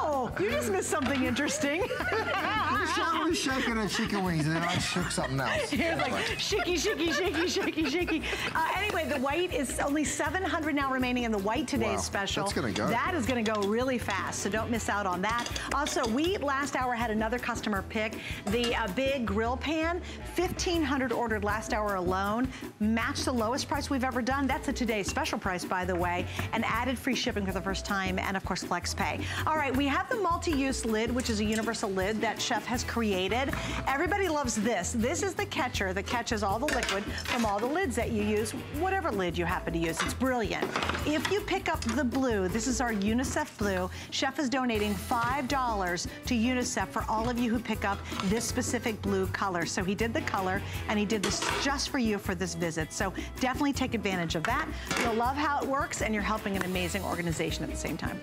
A: oh, you just missed something interesting.
D: I was shaking her chicken wings and then I shook something else.
A: Was like shaky, shaky, shaky, shaky, shaky. Uh, anyway, the white is only 700 now remaining in the white today's
D: Wow,
A: special.
D: that's gonna go.
A: That is going to go really fast, so don't miss out on that. Also, we last hour had another customer pick the uh, big grill pan, 1,500 ordered last hour alone, matched the lowest price we've ever done. That's a today's special price, by the way, and added free shipping for the first time, and of course flex pay. All right, we have the multi-use lid, which is a universal lid that Chef has created. Everybody loves this. This is the catcher that catches all the liquid from all the lids that you use, whatever lid you happen to use. It's brilliant. If you pick up the blue, this is our UNICEF blue. Chef is donating $5 to UNICEF for all of you who pick up this specific blue color. So he did the color and he did this just for you for this visit. So definitely take advantage of that. You'll love how it works and you're helping an amazing organization at the same time.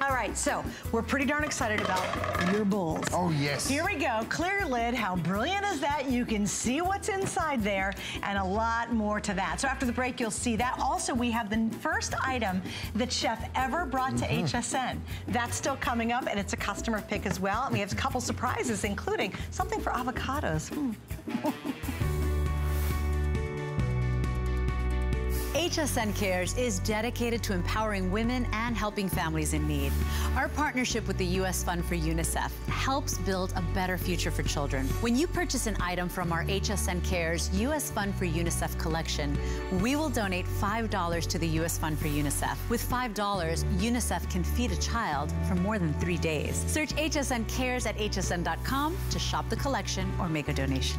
A: All right, so we're pretty darn excited about your bowls.
D: Oh, yes.
A: Here we go. Clear lid. How brilliant is that? You can see what's inside there and a lot more to that. So after the break, you'll see that. Also, we have the first item that Chef ever brought to HSN. That's still coming up, and it's a customer pick as well. And we have a couple surprises, including something for avocados. Hmm.
G: HSN Cares is dedicated to empowering women and helping families in need. Our partnership with the U.S. Fund for UNICEF helps build a better future for children. When you purchase an item from our HSN Cares U.S. Fund for UNICEF collection, we will donate $5 to the U.S. Fund for UNICEF. With $5, UNICEF can feed a child for more than three days. Search HSN Cares at hsn.com to shop the collection or make a donation.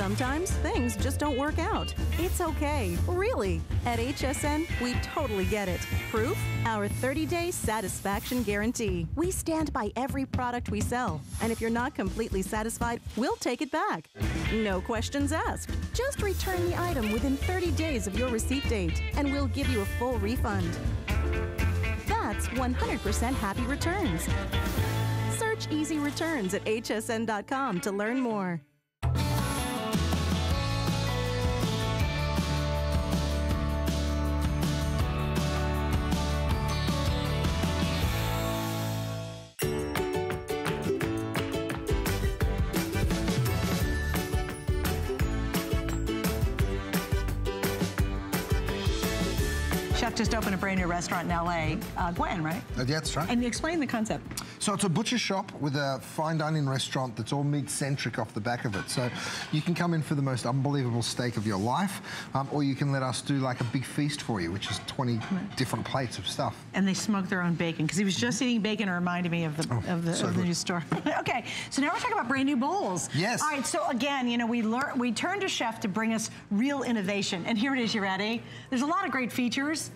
H: Sometimes things just don't work out. It's okay, really. At HSN, we totally get it. Proof? Our 30 day satisfaction guarantee. We stand by every product we sell. And if you're not completely satisfied, we'll take it back. No questions asked. Just return the item within 30 days of your receipt date, and we'll give you a full refund. That's 100% happy returns. Search Easy Returns at hsn.com to learn more.
A: Just opened a brand new restaurant in LA, uh, Gwen, right?
D: Uh, yeah, that's right.
A: And explain the concept.
D: So it's a butcher shop with a fine dining restaurant that's all meat-centric off the back of it. So you can come in for the most unbelievable steak of your life, um, or you can let us do like a big feast for you, which is 20 different plates of stuff.
A: And they smoke their own bacon because he was just eating bacon. It reminded me of the
D: Oh,
A: of the,
D: so
A: of the new store. okay, so now we're talking about brand new bowls.
D: Yes.
A: All right. So again, you know, we learn we turn to chef to bring us real innovation, and here it is. You ready? There's a lot of great features.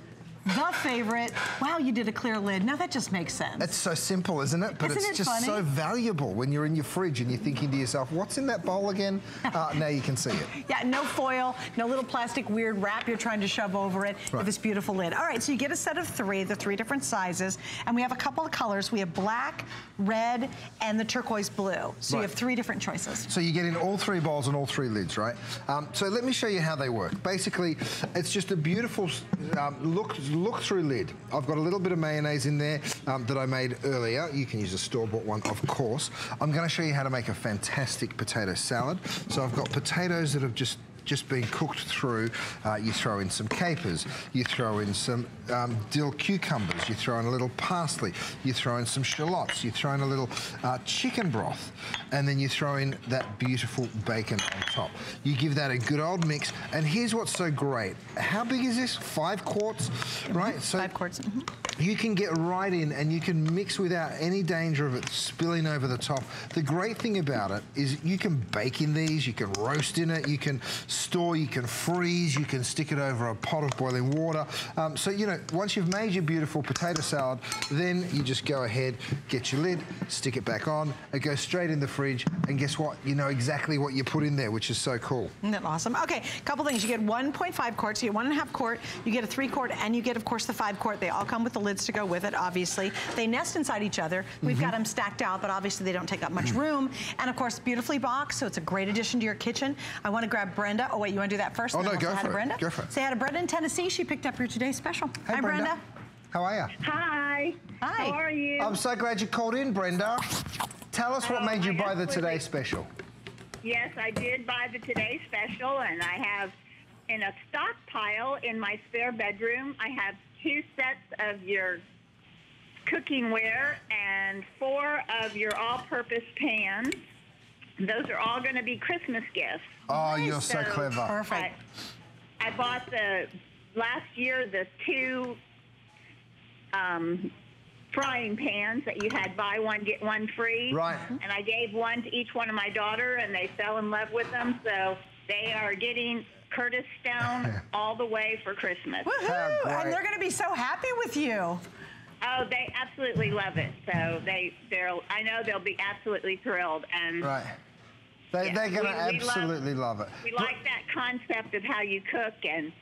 A: The favorite. Wow, you did a clear lid. Now that just makes sense.
D: It's so simple, isn't it? But
A: Isn't
D: it's
A: it
D: just
A: funny?
D: so valuable when you're in your fridge and you're thinking to yourself, what's in that bowl again? Uh, now you can see it.
A: Yeah, no foil, no little plastic weird wrap you're trying to shove over it
D: Right.
A: with this beautiful lid. All right, so you get a set of three, the three different sizes, and we have a couple of colors. We have black, red, and the turquoise blue. So you have three different choices.
D: So you get in all three bowls and all three lids, right? Um, so let me show you how they work. Basically, it's just a beautiful um, look look through lid. I've got a little bit of mayonnaise in there um, that I made earlier. You can use a store-bought one, of course. I'm going to show you how to make a fantastic potato salad. So I've got potatoes that have just just been cooked through. Uh, you throw in some capers, you throw in some um, dill cucumbers, you throw in a little parsley, you throw in some shallots, you throw in a little uh, chicken broth, and then you throw in that beautiful bacon on top. You give that a good old mix, and here's what's so great. How big is this? Five quarts, right? So
A: Five quarts. mhm.
D: you can get right in and you can mix without any danger of it spilling over the top. The great thing about it is you can bake in these, you can roast in it, you can store, you can freeze, you can stick it over a pot of boiling water. Um, so, you know, once you've made your beautiful potato salad, then you just go ahead, get your lid, stick it back on, it goes straight in the fridge, and guess what? You know exactly what you put in there, which is so cool.
A: Isn't that awesome? Okay, a couple things. You get 1.5 quarts, you get one and a half quart, you get a three quart, and you get, of course, the five quart. They all come with the lids to go with it, obviously. They nest inside each other. We've mm-hmm. got them stacked out, but obviously they don't take up much mm. room. And of course, beautifully boxed, so it's a great addition to your kitchen. I want to grab Brenda. Oh, wait, you want to do that first?
D: Oh, no, go
A: say hi
D: for
A: to
D: it.
A: Brenda.
D: Go for it.
A: Say hi to Brenda in Tennessee. She picked up your today's special.
D: Hey,
A: hi, Brenda.
D: How are you?
I: Hi.
A: Hi.
I: How are you?
D: I'm so glad you called in, Brenda. Tell us what
I: Oh,
D: made you
I: I
D: buy the
I: absolutely-
D: Today Special.
I: Yes, I did buy the Today Special, and I have in a stockpile in my spare bedroom. I have two sets of your cooking ware and four of your all-purpose pans. Those are all going to be Christmas gifts.
D: Oh, you're so
I: So-
D: clever.
A: Perfect.
I: I, I bought the last year the two um, frying pans that you had buy one get one free.
D: Right.
I: And I gave one to each one of my daughter, and they fell in love with them. So they are getting Curtis Stone all the way for Christmas.
A: Woohoo!
D: great.
A: And they're going to be so happy with you.
I: Oh, they absolutely love it. So they they're I know they'll be absolutely thrilled. And
D: Right. They,
I: Yeah,
D: they're going to
I: we- we love-
D: absolutely love, it.
I: we like that concept of how you cook and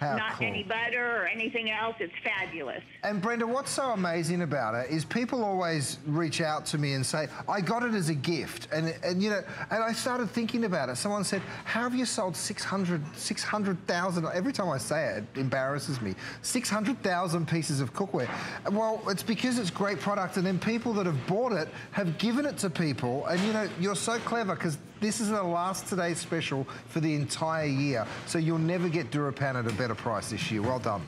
D: How
I: not
D: cool.
I: any butter or anything else. It's fabulous.
D: And Brenda, what's so amazing about it is people always reach out to me and say, I got it as a gift. And, and you know, and I started thinking about it. Someone said, how have you sold 600, 600,000, every time I say it, it embarrasses me, 600,000 pieces of cookware. Well, it's because it's great product and then people that have bought it have given it to people. And you know, you're so clever because this is the last Today special for the entire year. So you'll never get DuraPan at a better price this year. Well done.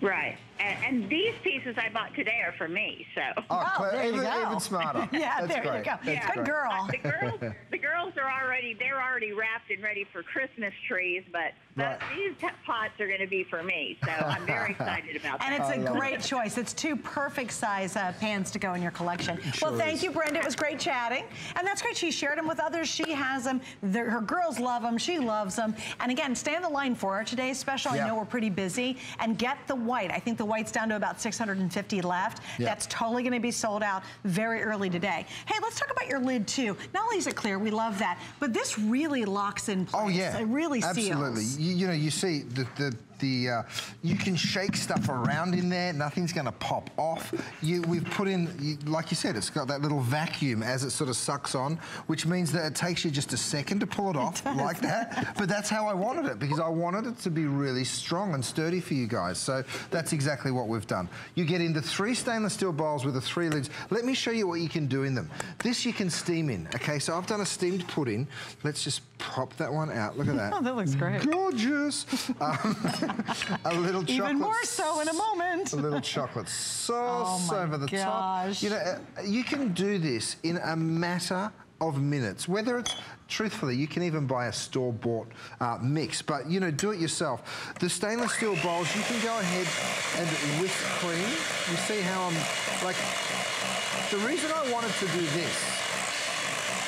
I: Right. And, and these pieces I bought today are for me. So.
D: Oh,
A: Oh,
D: clever.
A: there you go.
D: even smarter.
A: Yeah,
D: That's
A: there you
D: great.
A: go.
D: That's
A: Yeah. Good
D: great.
A: girl.
I: The girls, the girls are already they're already wrapped and ready for Christmas trees, but
D: Right.
I: these t- pots are going to be for me. So I'm very excited about that.
A: And it's a great choice. It's two perfect size uh, pans to go in your collection. well, thank
D: is.
A: you, Brenda. It was great chatting. And that's great. She shared them with others. She has them. They're- her girls love them. She loves them. And again, stay on the line for our Today's special,
D: Yeah.
A: I know we're pretty busy. And get the white. I think the white's down to about 650 left.
D: Yeah.
A: That's totally going to be sold out very early today. Hey, let's talk about your lid, too. Not only is it clear, we love that, but this really locks in place.
D: Oh yeah,
A: It really
D: absolutely.
A: seals.
D: You, you know, you see the the. The, uh, you can shake stuff around in there. Nothing's going to pop off. You, we've put in, you, like you said, it's got that little vacuum as it sort of sucks on, which means that it takes you just a second to pull it off like that. But that's how I wanted it because I wanted it to be really strong and sturdy for you guys. So that's exactly what we've done. You get into three stainless steel bowls with the three lids. Let me show you what you can do in them. This you can steam in. Okay, so I've done a steamed pudding. Let's just pop that one out. Look at that.
A: Oh, that looks great.
D: Gorgeous. Um, a little chocolate.
A: Even more so in a moment.
D: A little chocolate sauce
A: oh
D: over the
A: gosh.
D: top. You know, uh, you can do this in a matter of minutes. Whether it's, truthfully, you can even buy a store-bought uh, mix, but, you know, do it yourself. The stainless steel bowls, you can go ahead and whisk cream. You see how I'm, like, the reason I wanted to do this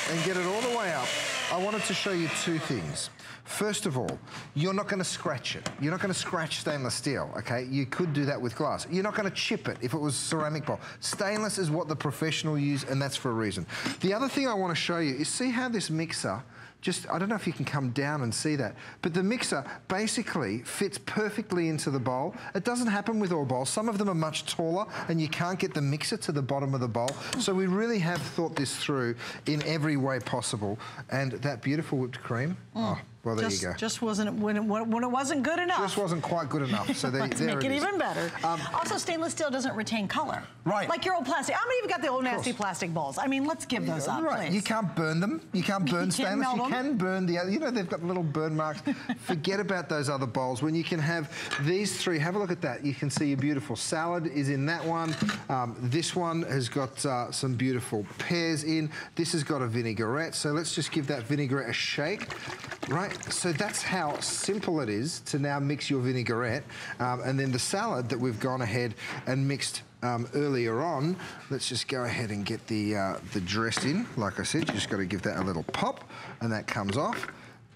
D: and get it all the way up, I wanted to show you two things. First of all, you're not going to scratch it. You're not going to scratch stainless steel, okay? You could do that with glass. You're not going to chip it if it was ceramic bowl. Stainless is what the professional use, and that's for a reason. The other thing I want to show you is see how this mixer just, I don't know if you can come down and see that, but the mixer basically fits perfectly into the bowl. It doesn't happen with all bowls. Some of them are much taller and you can't get the mixer to the bottom of the bowl. So we really have thought this through in every way possible. And that beautiful whipped cream, mm. oh, well, there
A: just,
D: you go.
A: Just wasn't when it, when it wasn't good enough.
D: Just wasn't quite good enough. So there,
A: Let's
D: there
A: make
D: it,
A: it even better. Um, also, stainless steel doesn't retain color.
D: Right.
A: Like your old plastic. How many of you got the old nasty plastic bowls? I mean, let's give those up,
D: Right.
A: please.
D: You can't burn them. You can't burn
A: You can't
D: stainless.
A: melt
D: you
A: them.
D: can burn the other. You know they've got little burn marks. Forget about those other bowls. When you can have these three, have a look at that. You can see your beautiful salad is in that one. Um, this one has got uh, some beautiful pears in. This has got a vinaigrette. So let's just give that vinaigrette a shake. Right. So that's how simple it is to now mix your vinaigrette. Um, and then the salad that we've gone ahead and mixed um, earlier on. Let's just go ahead and get the, uh, the dressing. Like I said, you just got to give that a little pop and that comes off.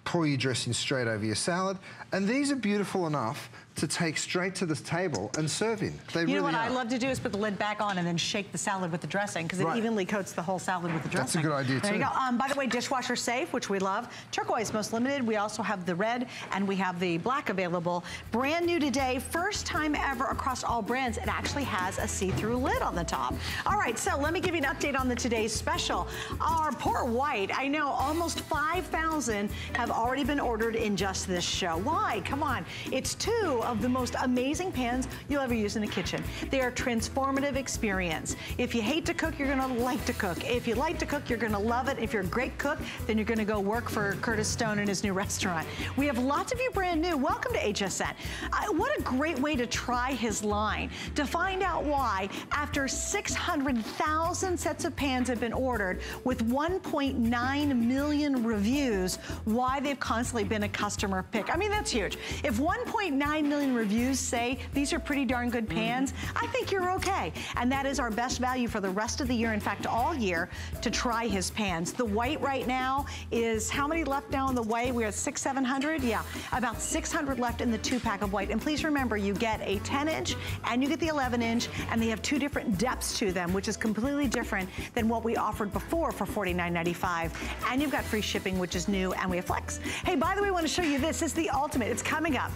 D: Pour your dressing straight over your salad. And these are beautiful enough to take straight to the table and serve in. They
A: you
D: really
A: know what
D: are.
A: I love to do is put the lid back on and then shake the salad with the dressing because it
D: Right.
A: evenly coats the whole salad with the dressing.
D: That's a good idea,
A: there
D: too.
A: you go. Um, by the way, dishwasher safe, which we love. Turquoise most limited. We also have the red and we have the black available. Brand new today, first time ever across all brands. It actually has a see-through lid on the top. All right, so let me give you an update on the today's special. Our poor white. I know almost 5,000 have already been ordered in just this show. Why? Come on. It's two of the most amazing pans you'll ever use in a kitchen. They are transformative experience. If you hate to cook, you're gonna like to cook. If you like to cook, you're gonna love it. If you're a great cook, then you're gonna go work for Curtis Stone in his new restaurant. We have lots of you brand new. Welcome to HSN. Uh, what a great way to try his line. To find out why, after 600,000 sets of pans have been ordered with 1.9 million reviews, why they've constantly been a customer pick. I mean, that's huge. If 1.9 million reviews say these are pretty darn good mm-hmm. pans, I think you're okay. And that is our best value for the rest of the year, in fact, all year, to try his pans. The white right now is, how many left now in the white? We're at six, 700? Yeah, about 600 left in the two pack of white. And please remember, you get a 10 inch and you get the 11 inch, and they have two different depths to them, which is completely different than what we offered before for $49.95. And you've got free shipping, which is new, and we have flex. Hey, by the way, I want to show you this. This is the ultimate. It's coming up.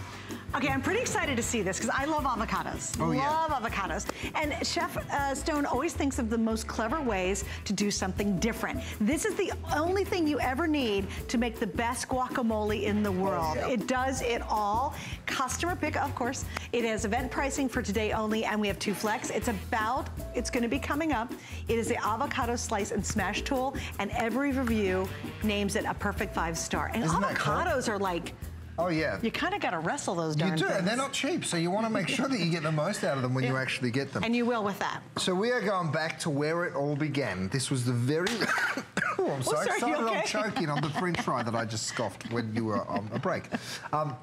A: Okay, I'm pretty excited to see this because I love avocados.
D: Oh, yeah.
A: love avocados. And Chef uh, Stone always thinks of the most clever ways to do something different. This is the only thing you ever need to make the best guacamole in the world. It does it all. Customer pick, of course. It has event pricing for today only, and we have two flex. It's about, it's gonna be coming up. It is the avocado slice and smash tool, and every review names it a perfect five star. And
D: Isn't
A: avocados are like,
D: Oh, yeah.
A: you kind of got to wrestle those
D: down.
A: You
D: do,
A: things.
D: and they're not cheap, so you want to make sure that you get the most out of them when you actually get them.
A: And you will with that.
D: So we are going back to where it all began. This was the very... oh, I'm so
A: Oh, sorry,
D: excited I'm
A: okay?
D: choking on the french fry that I just scoffed when you were on a break. Um,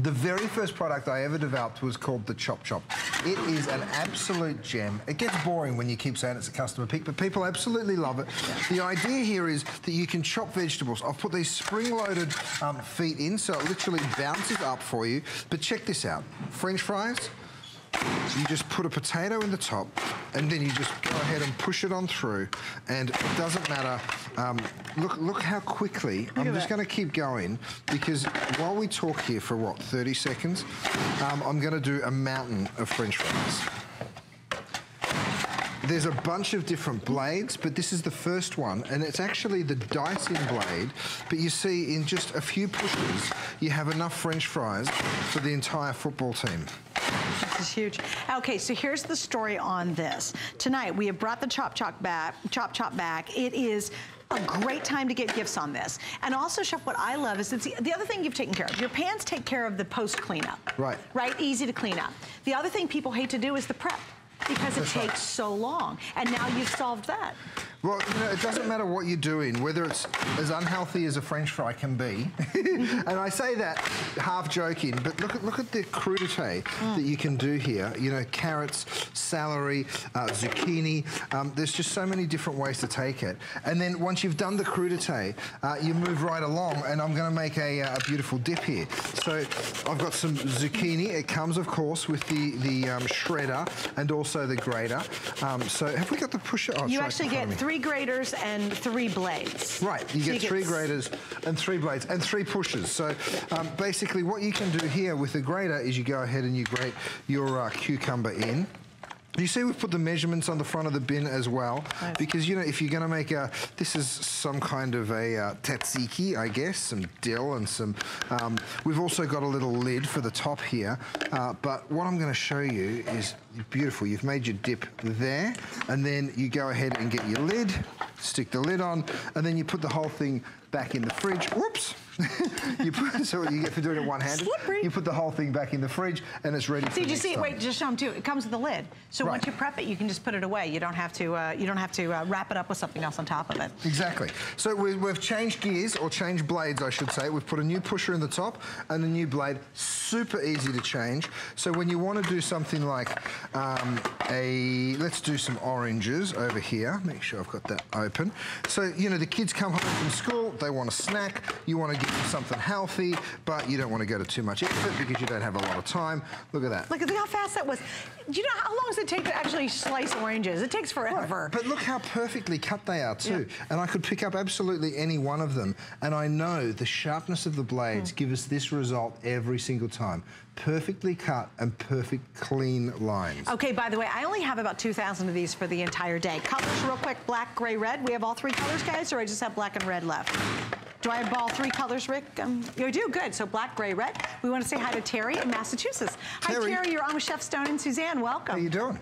D: the very first product I ever developed was called the Chop Chop. It is an absolute gem. It gets boring when you keep saying it's a customer pick, but people absolutely love it. The idea here is that you can chop vegetables. I've put these spring-loaded um, feet in, so it literally bounces up for you. But check this out. French fries, you just put a potato in the top and then you just go ahead and push it on through and it doesn't matter um, look look how quickly I'm just
A: that.
D: going to keep going because while we talk here for what 30 seconds um, I'm going to do a mountain of french fries there's a bunch of different blades, but this is the first one, and it's actually the dicing blade. But you see, in just a few pushes, you have enough French fries for the entire football team.
A: This is huge. Okay, so here's the story on this. Tonight, we have brought the Chop Chop back. Chop Chop back. It is a great time to get gifts on this. And also, Chef, what I love is it's the, the other thing you've taken care of. Your pans take care of the post cleanup.
D: Right.
A: Right? Easy to clean up. The other thing people hate to do is the prep because it
D: That's right.
A: takes so long. And now you've solved that.
D: Well, you know, it doesn't matter what you're doing, whether it's as unhealthy as a French fry can be. and I say that half joking, but look at look at the crudité that you can do here. You know, carrots, celery, uh, zucchini. Um, there's just so many different ways to take it. And then once you've done the crudité, uh, you move right along. And I'm going to make a, uh, a beautiful dip here. So I've got some zucchini. It comes, of course, with the the um, shredder and also the grater. Um, so have we got the pusher? Oh,
A: you actually get three graters and three blades.
D: Right, you
A: So
D: get three graters and three blades and three pushers. So um, basically what you can do here with the grater is you go ahead and you grate your uh, cucumber in. You see we've put the measurements on the front of the bin as well
A: Nice.
D: because you know if you're going to make a this is some kind of a uh, tzatziki I guess some dill and some um, we've also got a little lid for the top here uh, but what I'm going to show you is beautiful. You've made your dip there and then you go ahead and get your lid stick the lid on and then you put the whole thing back in the fridge. Whoops you put, so what you get for doing it one-handed
A: Slippery.
D: you put the whole thing back in the fridge and it's ready for
A: See, did you see?
D: time.
A: Wait, just show them too. It comes with a lid, so
D: Right.
A: once you prep it, you can just put it away. You don't have to. Uh, you don't have to uh, wrap it up with something else on top of it.
D: Exactly. So we, we've changed gears, or changed blades, I should say. We've put a new pusher in the top and a new blade. Super easy to change. So when you want to do something like um, a, let's do some oranges over here. Make sure I've got that open. So, you know, the kids come home from school, they want a snack. You want to something healthy, but you don't want to go to too much effort because you don't have a lot of time. Look at that.
A: Look at how fast that was. Do you know how long does it take to actually slice oranges? It takes forever.
D: But look how perfectly cut they are too. And I could pick up absolutely any one of them. And I know the sharpness of the blades hmm. give us this result every single time. Perfectly cut and perfect clean lines.
A: Okay, by the way, I only have about 2,000 of these for the entire day. Colors real quick, black, gray, red. We have all three colors, guys, or I just have black and red left? Do I have all three colors, Rick? Um, you do, good. So black, gray, red. We want to say hi to Terry in Massachusetts. Hi,
D: Terry.
A: Terry. You're on with Chef Stone and Suzanne. Welcome.
D: How you doing?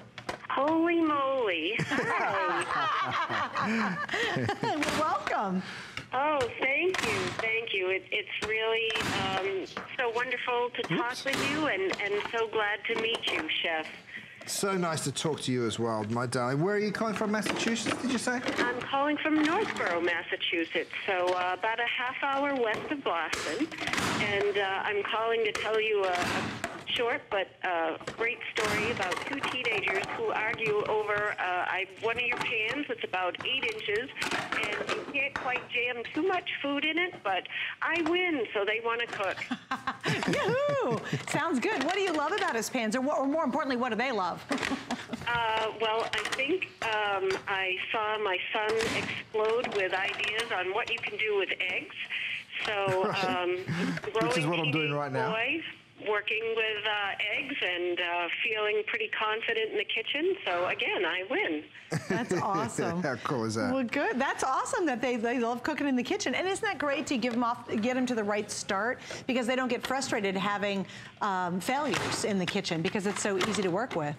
E: Holy moly.
A: Well, Welcome.
E: Oh, thank you, thank you. It, it's really um, so wonderful to talk
D: Oops.
E: with you, and, and so glad to meet you, Chef.
D: So nice to talk to you as well, my darling. Where are you calling from? Massachusetts, did you say?
E: I'm calling from Northborough, Massachusetts, so uh, about a half hour west of Boston, and uh, I'm calling to tell you a, a short but uh, great story about two teenagers who argue over uh, I, one of your pans that's about eight inches, and you can't quite jam too much food in it, but I win, so they want to cook.
A: Yahoo! Sounds good. What do you love about his pans, or, what, or more importantly, what do they love?
E: Uh, well, I think um, I saw my son explode with ideas on what you can do with eggs. So, um,
D: Which is
E: growing
D: what I'm doing
E: teenage
D: right now.
E: Boy, working with uh, eggs and uh, feeling pretty confident in the kitchen. So again, I win.
A: That's awesome.
D: How cool is that?
A: Well, good. That's awesome that they, they love cooking in the kitchen. And isn't that great to give them off, get them to the right start because they don't get frustrated having um, failures in the kitchen because it's so easy to work with.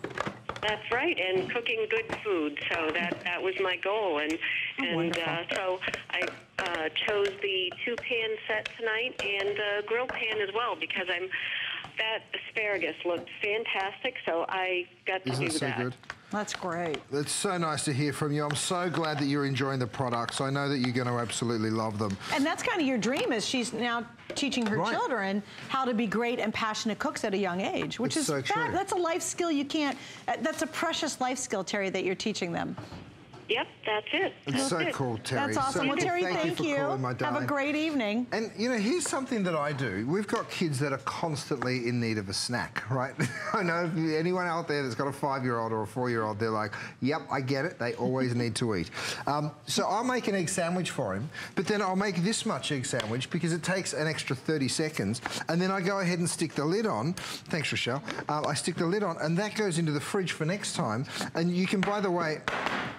E: That's right, and cooking good food. So that that was my goal, and and
A: wonderful.
E: uh, so I uh, chose the two pan set tonight and the grill pan as well because I'm that asparagus looked fantastic. So I got to
D: Isn't
E: do
D: it so
E: that.
D: good?
A: That's great.
D: It's so nice to hear from you. I'm so glad that you're enjoying the products. I know that you're going to absolutely love them.
A: And that's kind of your dream is she's now teaching her
D: Right.
A: children how to be great and passionate cooks at a young age, which
D: It's
A: is
D: so
A: that's a life skill you can't, that's a precious life skill, Terry, that you're teaching them.
E: Yep, that's it.
D: It's
E: That's
D: so
E: it.
D: cool, Terry.
A: That's awesome.
D: So
A: well. Terry,
D: thank,
A: thank,
D: you for calling, my
A: Have a great evening.
D: And you know, here's something that I do. We've got kids that are constantly in need of a snack, right? I know anyone out there that's got a five-year-old or a four-year-old, they're like, "Yep, I get it. They always need to eat." Um, so I'll make an egg sandwich for him, but then I'll make this much egg sandwich because it takes an extra 30 seconds, and then I go ahead and stick the lid on. Thanks, Rochelle. Uh, I stick the lid on, and that goes into the fridge for next time. And you can, by the way,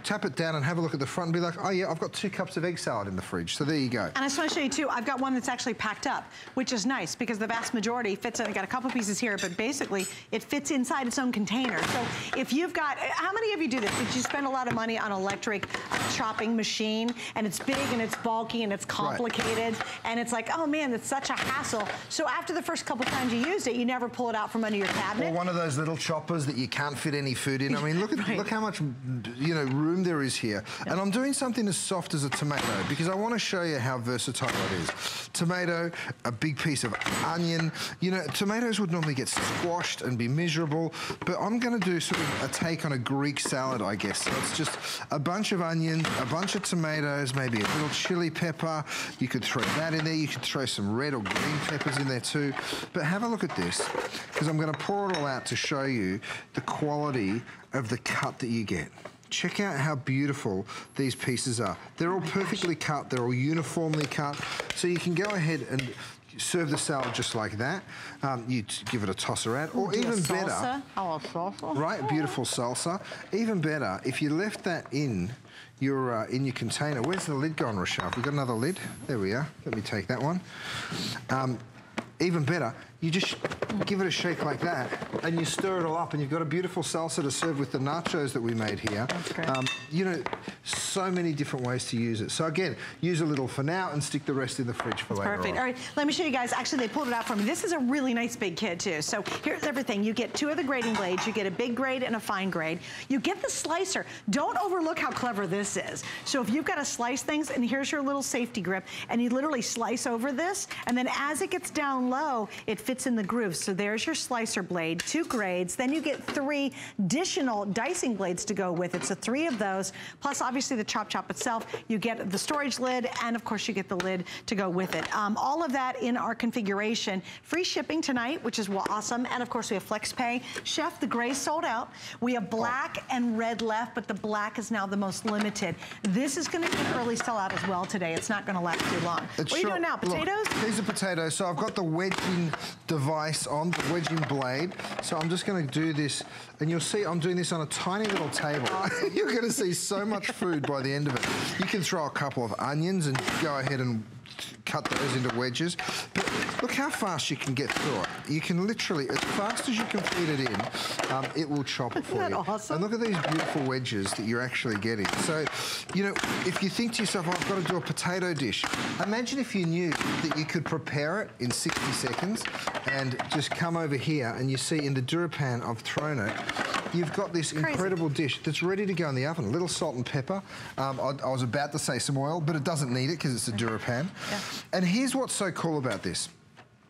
D: tap it down and have a look at the front and be like, oh yeah, I've got two cups of egg salad in the fridge. So there you go.
A: And I just want to show you too, I've got one that's actually packed up, which is nice because the vast majority fits in. I got a couple pieces here, but basically it fits inside its own container. So if you've got, how many of you do this? Did you spend a lot of money on electric chopping machine and it's big and it's bulky and it's complicated right. and it's like, oh man, it's such a hassle. So after the first couple times you used it, you never pull it out from under your cabinet.
D: Or one of those little choppers that you can't fit any food in. I mean, look at right. look how much you know room there is here. Yep. And I'm doing something as soft as a tomato because I want to show you how versatile it is. Tomato, a big piece of onion. You know, tomatoes would normally get squashed and be miserable, but I'm going to do sort of a take on a Greek salad, I guess. So it's just a bunch of onion, a bunch of tomatoes, maybe a little chili pepper. You could throw that in there. You could throw some red or green peppers in there too. But have a look at this because I'm going to pour it all out to show you the quality of the cut that you get. Check out how beautiful these pieces are. They're all oh perfectly cut, they're all uniformly cut. So you can go ahead and serve the salad just like that. Um, you give it a toss around, or even
A: better, oh, salsa.
D: right? Beautiful salsa. Even better, if you left that in your uh, in your container. Where's the lid gone, Rochelle? We got another lid. There we are. Let me take that one. Um, even better, you just give it a shake like that and you stir it all up and you've got a beautiful salsa to serve with the nachos that we made here.
A: That's great. Um,
D: you know, so many different ways to use it. So again, use a little for now and stick the rest in the fridge for
A: That's
D: later
A: perfect.
D: On.
A: All right, let me show you guys. Actually, they pulled it out for me. This is a really nice big kit too. So here's everything. You get two of the grading blades. You get a big grade and a fine grade. You get the slicer. Don't overlook how clever this is. So if you've got to slice things, and here's your little safety grip, and you literally slice over this, and then as it gets down low, it fits in the grooves. So there's your slicer blade, two grades. Then you get three additional dicing blades to go with it. So three of those, plus obviously the Chop Chop itself. You get the storage lid, and of course you get the lid to go with it. Um, all of that in our configuration. Free shipping tonight, which is awesome. And of course we have flex pay. Chef, the gray sold out. We have black and red left, but the black is now the most limited. This is gonna be an early sellout as well today. It's not gonna last too long. It's what are you doing now, potatoes?
D: Look, these are potatoes. So I've got the wedging device on, the wedging blade. So I'm just gonna do this, and you'll see I'm doing this on a tiny little table. You're gonna see so much food by the end of it. You can throw a couple of onions and go ahead and cut those into wedges. But look how fast you can get through it. You can literally, as fast as you can feed it in, um, it will chop it for
A: Isn't
D: you.
A: Awesome?
D: And look at these beautiful wedges that you're actually getting. So, you know, if you think to yourself, oh, I've got to do a potato dish, imagine if you knew that you could prepare it in 60 seconds and just come over here and you see in the DuraPan I've thrown it, you've got this Crazy. incredible dish that's ready to go in the oven. A little salt and pepper. Um, I, I, was about to say some oil, but it doesn't need it because it's a DuraPan. Yeah. And here's what's so cool about this.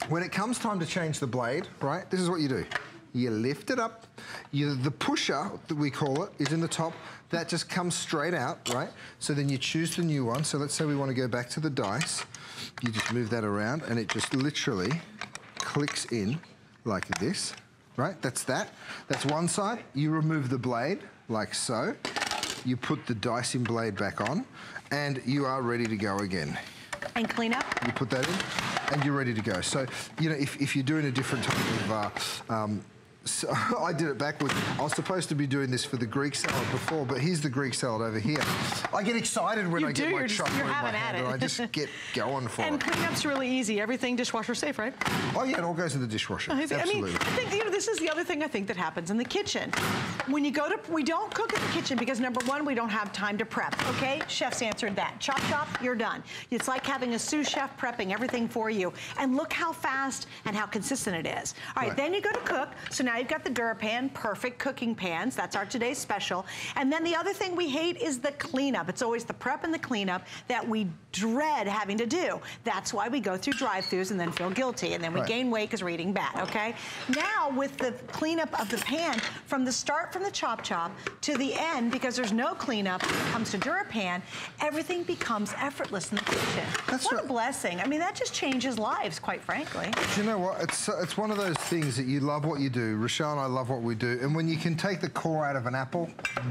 D: When it comes time to change the blade, right, this is what you do. You lift it up. You, the pusher, that we call it, is in the top. That just comes straight out, right? So then you choose the new one. So let's say we want to go back to the dice. You just move that around and it just literally clicks in like this right? That's that. That's one side. You remove the blade, like so. You put the dicing blade back on, and you are ready to go again.
A: And clean up?
D: You put that in, and you're ready to go. So, you know, if, if you're doing a different type of uh, um, so I did it backwards. I was supposed to be doing this for the Greek salad before, but here's the Greek salad over here. I get excited when
A: you
D: I
A: do,
D: get my
A: chocolate in my
D: hand, and I just get going for
A: and
D: it.
A: And cleanup's really easy. Everything dishwasher safe, right?
D: Oh yeah, it all goes in the dishwasher. I
A: Absolutely. I mean, I think you know this is the other thing I think that happens in the kitchen. When you go to, we don't cook in the kitchen because number one, we don't have time to prep. Okay, chefs answered that. Chop chop, you're done. It's like having a sous chef prepping everything for you. And look how fast and how consistent it is. All right, right. then you go to cook. So now you've got the DuraPan perfect cooking pans. That's our today's special. And then the other thing we hate is the cleanup. It's always the prep and the cleanup that we dread having to do. That's why we go through drive-throughs and then feel guilty. And then we right. gain weight because we're eating bad, okay? Now with the cleanup of the pan, from the start from the Chop Chop to the end, because there's no cleanup, it comes to DuraPan, everything becomes effortless in the kitchen. That's what right. a blessing. I mean, that just changes lives, quite frankly.
D: Do you know what? It's, it's one of those things that you love what you do Rochelle and I love what we do. And when you can take the core out of an apple,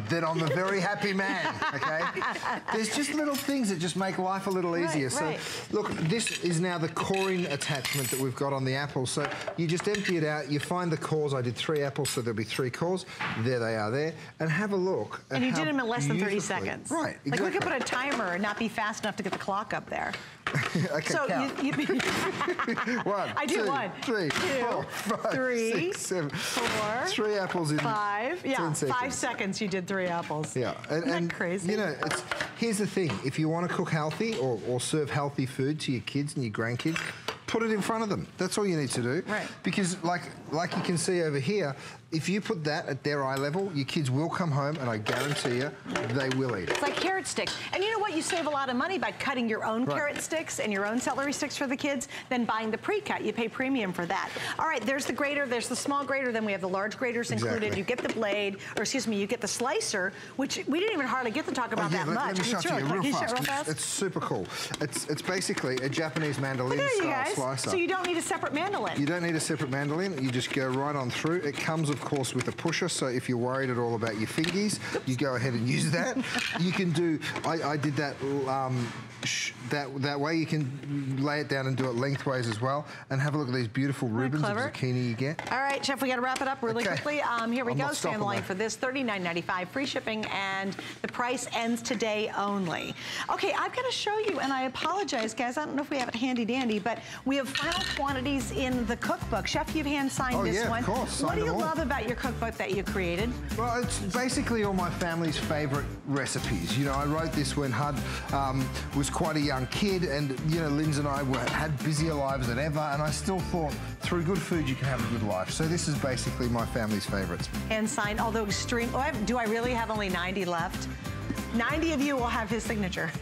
D: then I'm a very happy man, okay? There's just little things that just make life a little easier.
A: Right, right.
D: So, look, this is now the coring attachment that we've got on the apple. So you just empty it out, you find the cores. I did three apples, so there'll be three cores. There they are there. And have a look.
A: And you did them in less than 30 seconds.
D: Right,
A: Like we could put a timer and not be fast enough to get the clock up there.
D: okay,
A: so
D: count.
A: you, you
D: One,
A: I do
D: two,
A: one,
D: three,
A: two,
D: four, five,
A: three,
D: six, seven,
A: four,
D: Three apples in
A: five. Yeah,
D: 10 seconds.
A: five seconds. You did three apples.
D: Yeah, and,
A: Isn't that crazy?
D: You know, it's, here's the thing: if you want to cook healthy or, or serve healthy food to your kids and your grandkids, put it in front of them. That's all you need to do.
A: Right.
D: Because, like, like you can see over here, if you put that at their eye level, your kids will come home, and I guarantee you, they will eat it.
A: It's like carrot sticks. And you know what? You save a lot of money by cutting your own
D: Right.
A: carrot sticks and your own celery sticks for the kids than buying the pre-cut. You pay premium for that. All right, there's the grater, there's the small grater, then we have the large graters included.
D: Exactly.
A: You get the blade, or excuse me, you get the slicer, which we didn't even hardly get to talk oh, about
D: Oh, yeah,
A: that
D: let,
A: much.
D: let me show it to you real
A: can you show
D: fast.
A: it fast?
D: It's super cool. It's it's basically a Japanese mandolin
A: Look at you
D: style
A: guys.
D: slicer.
A: So you don't need a separate mandolin.
D: You don't need a separate mandolin. You just go right on through. It comes, of course, with a pusher. So if you're worried at all about your fingies, you go ahead and use that. you can do. I, I did that. Um, that that way you can lay it down and do it lengthways as well. And have a look at these beautiful Rubens of zucchini you get.
A: All right, Chef, we got to wrap it up really
D: Okay.
A: quickly. Um, here we
D: I'm
A: go. Stay the line for this. $39.95, free shipping, and the price ends today only. Okay, I've got to show you, and I apologize, guys. I don't know if we have it handy dandy, but we have final quantities in the cookbook. Chef, you've hand signed
D: Oh,
A: this
D: yeah, of
A: one.
D: course.
A: What do you
D: all.
A: love about your cookbook that you created?
D: Well, it's basically all my family's favourite recipes. You know, I wrote this when Hud um, was quite a young kid, and you know, Linz and I were, had busier lives than ever, and I still thought through good food you can have a good life. So this is basically my family's favourites.
A: Hand sign, although extreme. Oh, I do I really have only 90 left? 90 of you will have his signature.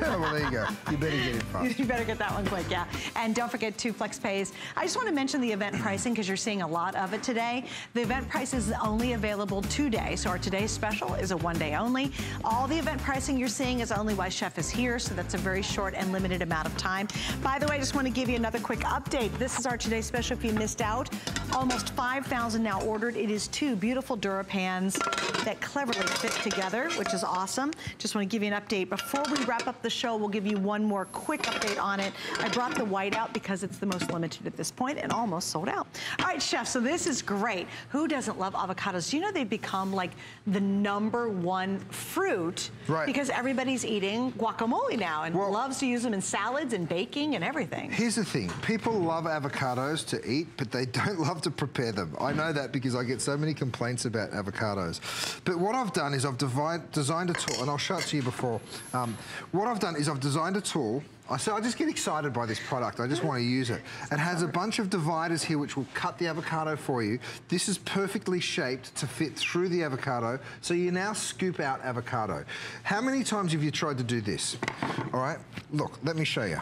D: well, there you go. You better get it fast.
A: You better get that one quick, yeah. And don't forget two flex pays. I just want to mention the event pricing because you're seeing a lot of it today. The event price is only available today. So our today's special is a one day only. All the event pricing you're seeing is only while Chef is here. So that's a very short and limited amount of time. By the way, I just want to give you another quick update. This is our today's special if you missed out. Almost 5,000 now ordered. It is two beautiful DuraPans that cleverly fit together, which is awesome. Just want to give you an update. Before we wrap up the show, we'll give you one more quick update on it. I brought the white out because it's the most limited at this point and almost sold out. All right, chef, so this is great. Who doesn't love avocados? Do you know they've become like the number one fruit?
D: Right.
A: Because everybody's eating guacamole now and
D: Well-
A: loves to use them in salads and baking and everything.
D: Here's the thing. People love avocados to eat, but they don't love to prepare them. I know that because I get so many complaints about avocados. But what I've done is I've divide, designed a tool, and I'll show it to you before. Um, what I've done is I've designed a tool. I said I just get excited by this product. I just want to use it. It has a bunch of dividers here which will cut the avocado for you. This is perfectly shaped to fit through the avocado, so you now scoop out avocado. How many times have you tried to do this? All right, look, let me show you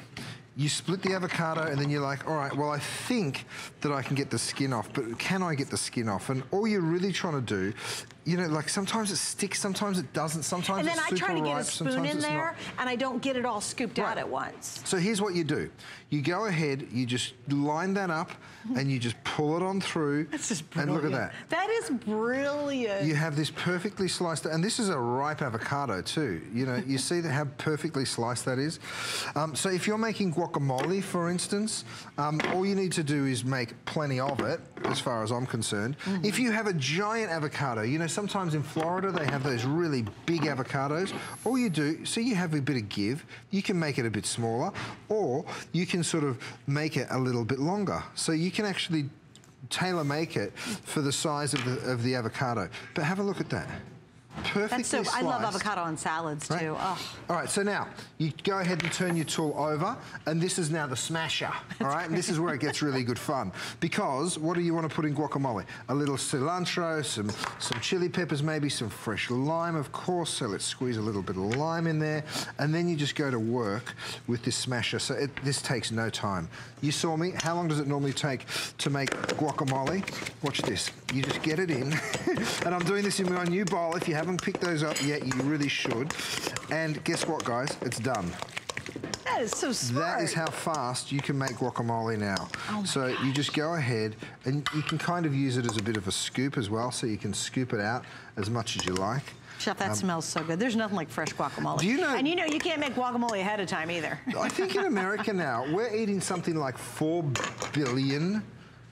D: you split the avocado and then you're like, all right, well, I think that I can get the skin off, but can I get the skin off? And all you're really trying to do, you know, like sometimes it sticks, sometimes it doesn't, sometimes.
A: And then I try to get
D: ripe,
A: a spoon in there
D: not.
A: and I don't get it all scooped out at once.
D: So here's what you do. You go ahead, you just line that up and you just pull it on through.
A: That's just brilliant.
D: And look at that.
A: That is brilliant.
D: You have this perfectly sliced, and this is a ripe avocado too. You know, you see how perfectly sliced that is. Um, so if you're making guacamole, for instance, um, all you need to do is make plenty of it, as far as I'm concerned. If you have a giant avocado, you know, sometimes in Florida they have those really big avocados. All you do, so you have a bit of give, you can make it a bit smaller, or you can sort of make it a little bit longer. So you can actually tailor make it for the size of the of the avocado. But have a look at that. Perfectly
A: That's so, I love avocado on salads
D: Right.
A: too. Oh.
D: All right, so now you go ahead and turn your tool over, and this is now the smasher. All right, and this is where it gets really good fun because what do you want to put in guacamole? A little cilantro, some some chili peppers, maybe some fresh lime, of course. So let's squeeze a little bit of lime in there, and then you just go to work with this smasher. So it, this takes no time. You saw me. How long does it normally take to make guacamole? Watch this. You just get it in, and I'm doing this in my new bowl. If you haven't picked those up yet, you really should. And guess what, guys? It's done.
A: That is so smart.
D: That is how fast you can make guacamole now. Oh so gosh. you just go ahead and you can kind of use it as a bit of a scoop as well, so you can scoop it out as much as you like.
A: Chef, that um, smells so good. There's nothing like fresh guacamole. Do you know? And you know you can't make guacamole ahead of time either.
D: I think in America now, we're eating something like 4 billion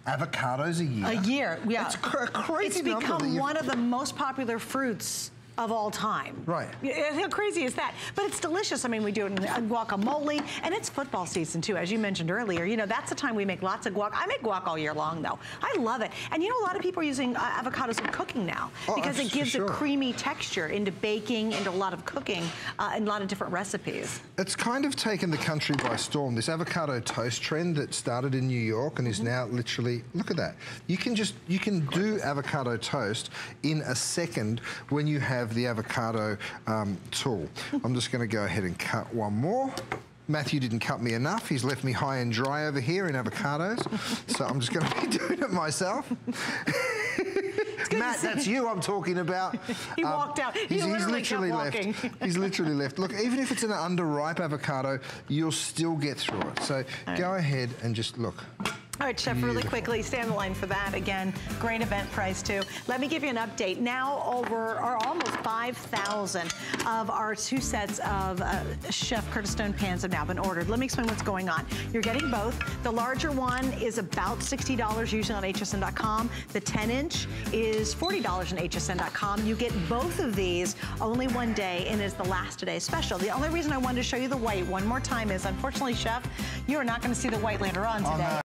D: avocados a year.
A: A year, yeah.
D: It's cr crazy
A: It's become one of the most popular fruits of all time.
D: Right.
A: How crazy is that? But it's delicious. I mean, we do it in guacamole, and it's football season too, as you mentioned earlier. You know, that's the time we make lots of guac. I make guac all year long, though. I love it. And you know, a lot of people are using uh, avocados in cooking now oh, because it gives sure. a creamy texture into baking, into a lot of cooking, uh, and a lot of different recipes.
D: It's kind of taken the country by storm. This avocado toast trend that started in New York and is mm -hmm. now literally, look at that. You can just, you can do avocado toast in a second when you have have the avocado um, tool. I'm just going to go ahead and cut one more. Matthew didn't cut me enough. He's left me high and dry over here in avocados. so I'm just going to be doing it myself. Matt, that's you I'm talking about.
A: he um, walked out. He he's, he's literally
D: left. he's literally left. Look, even if it's an underripe avocado, you'll still get through it. So right. go ahead and just look.
A: All right, Chef, Beautiful. really quickly, stay on the line for that. Again, great event price, too. Let me give you an update. Now, over or almost 5,000 of our two sets of uh, Chef Curtis Stone pans have now been ordered. Let me explain what's going on. You're getting both. The larger one is about $60 usually on hsn.com. The 10-inch is $40 on hsn.com. You get both of these only one day and it's the last today special. The only reason I wanted to show you the white one more time is, unfortunately, Chef, you are not going to see the white later on today.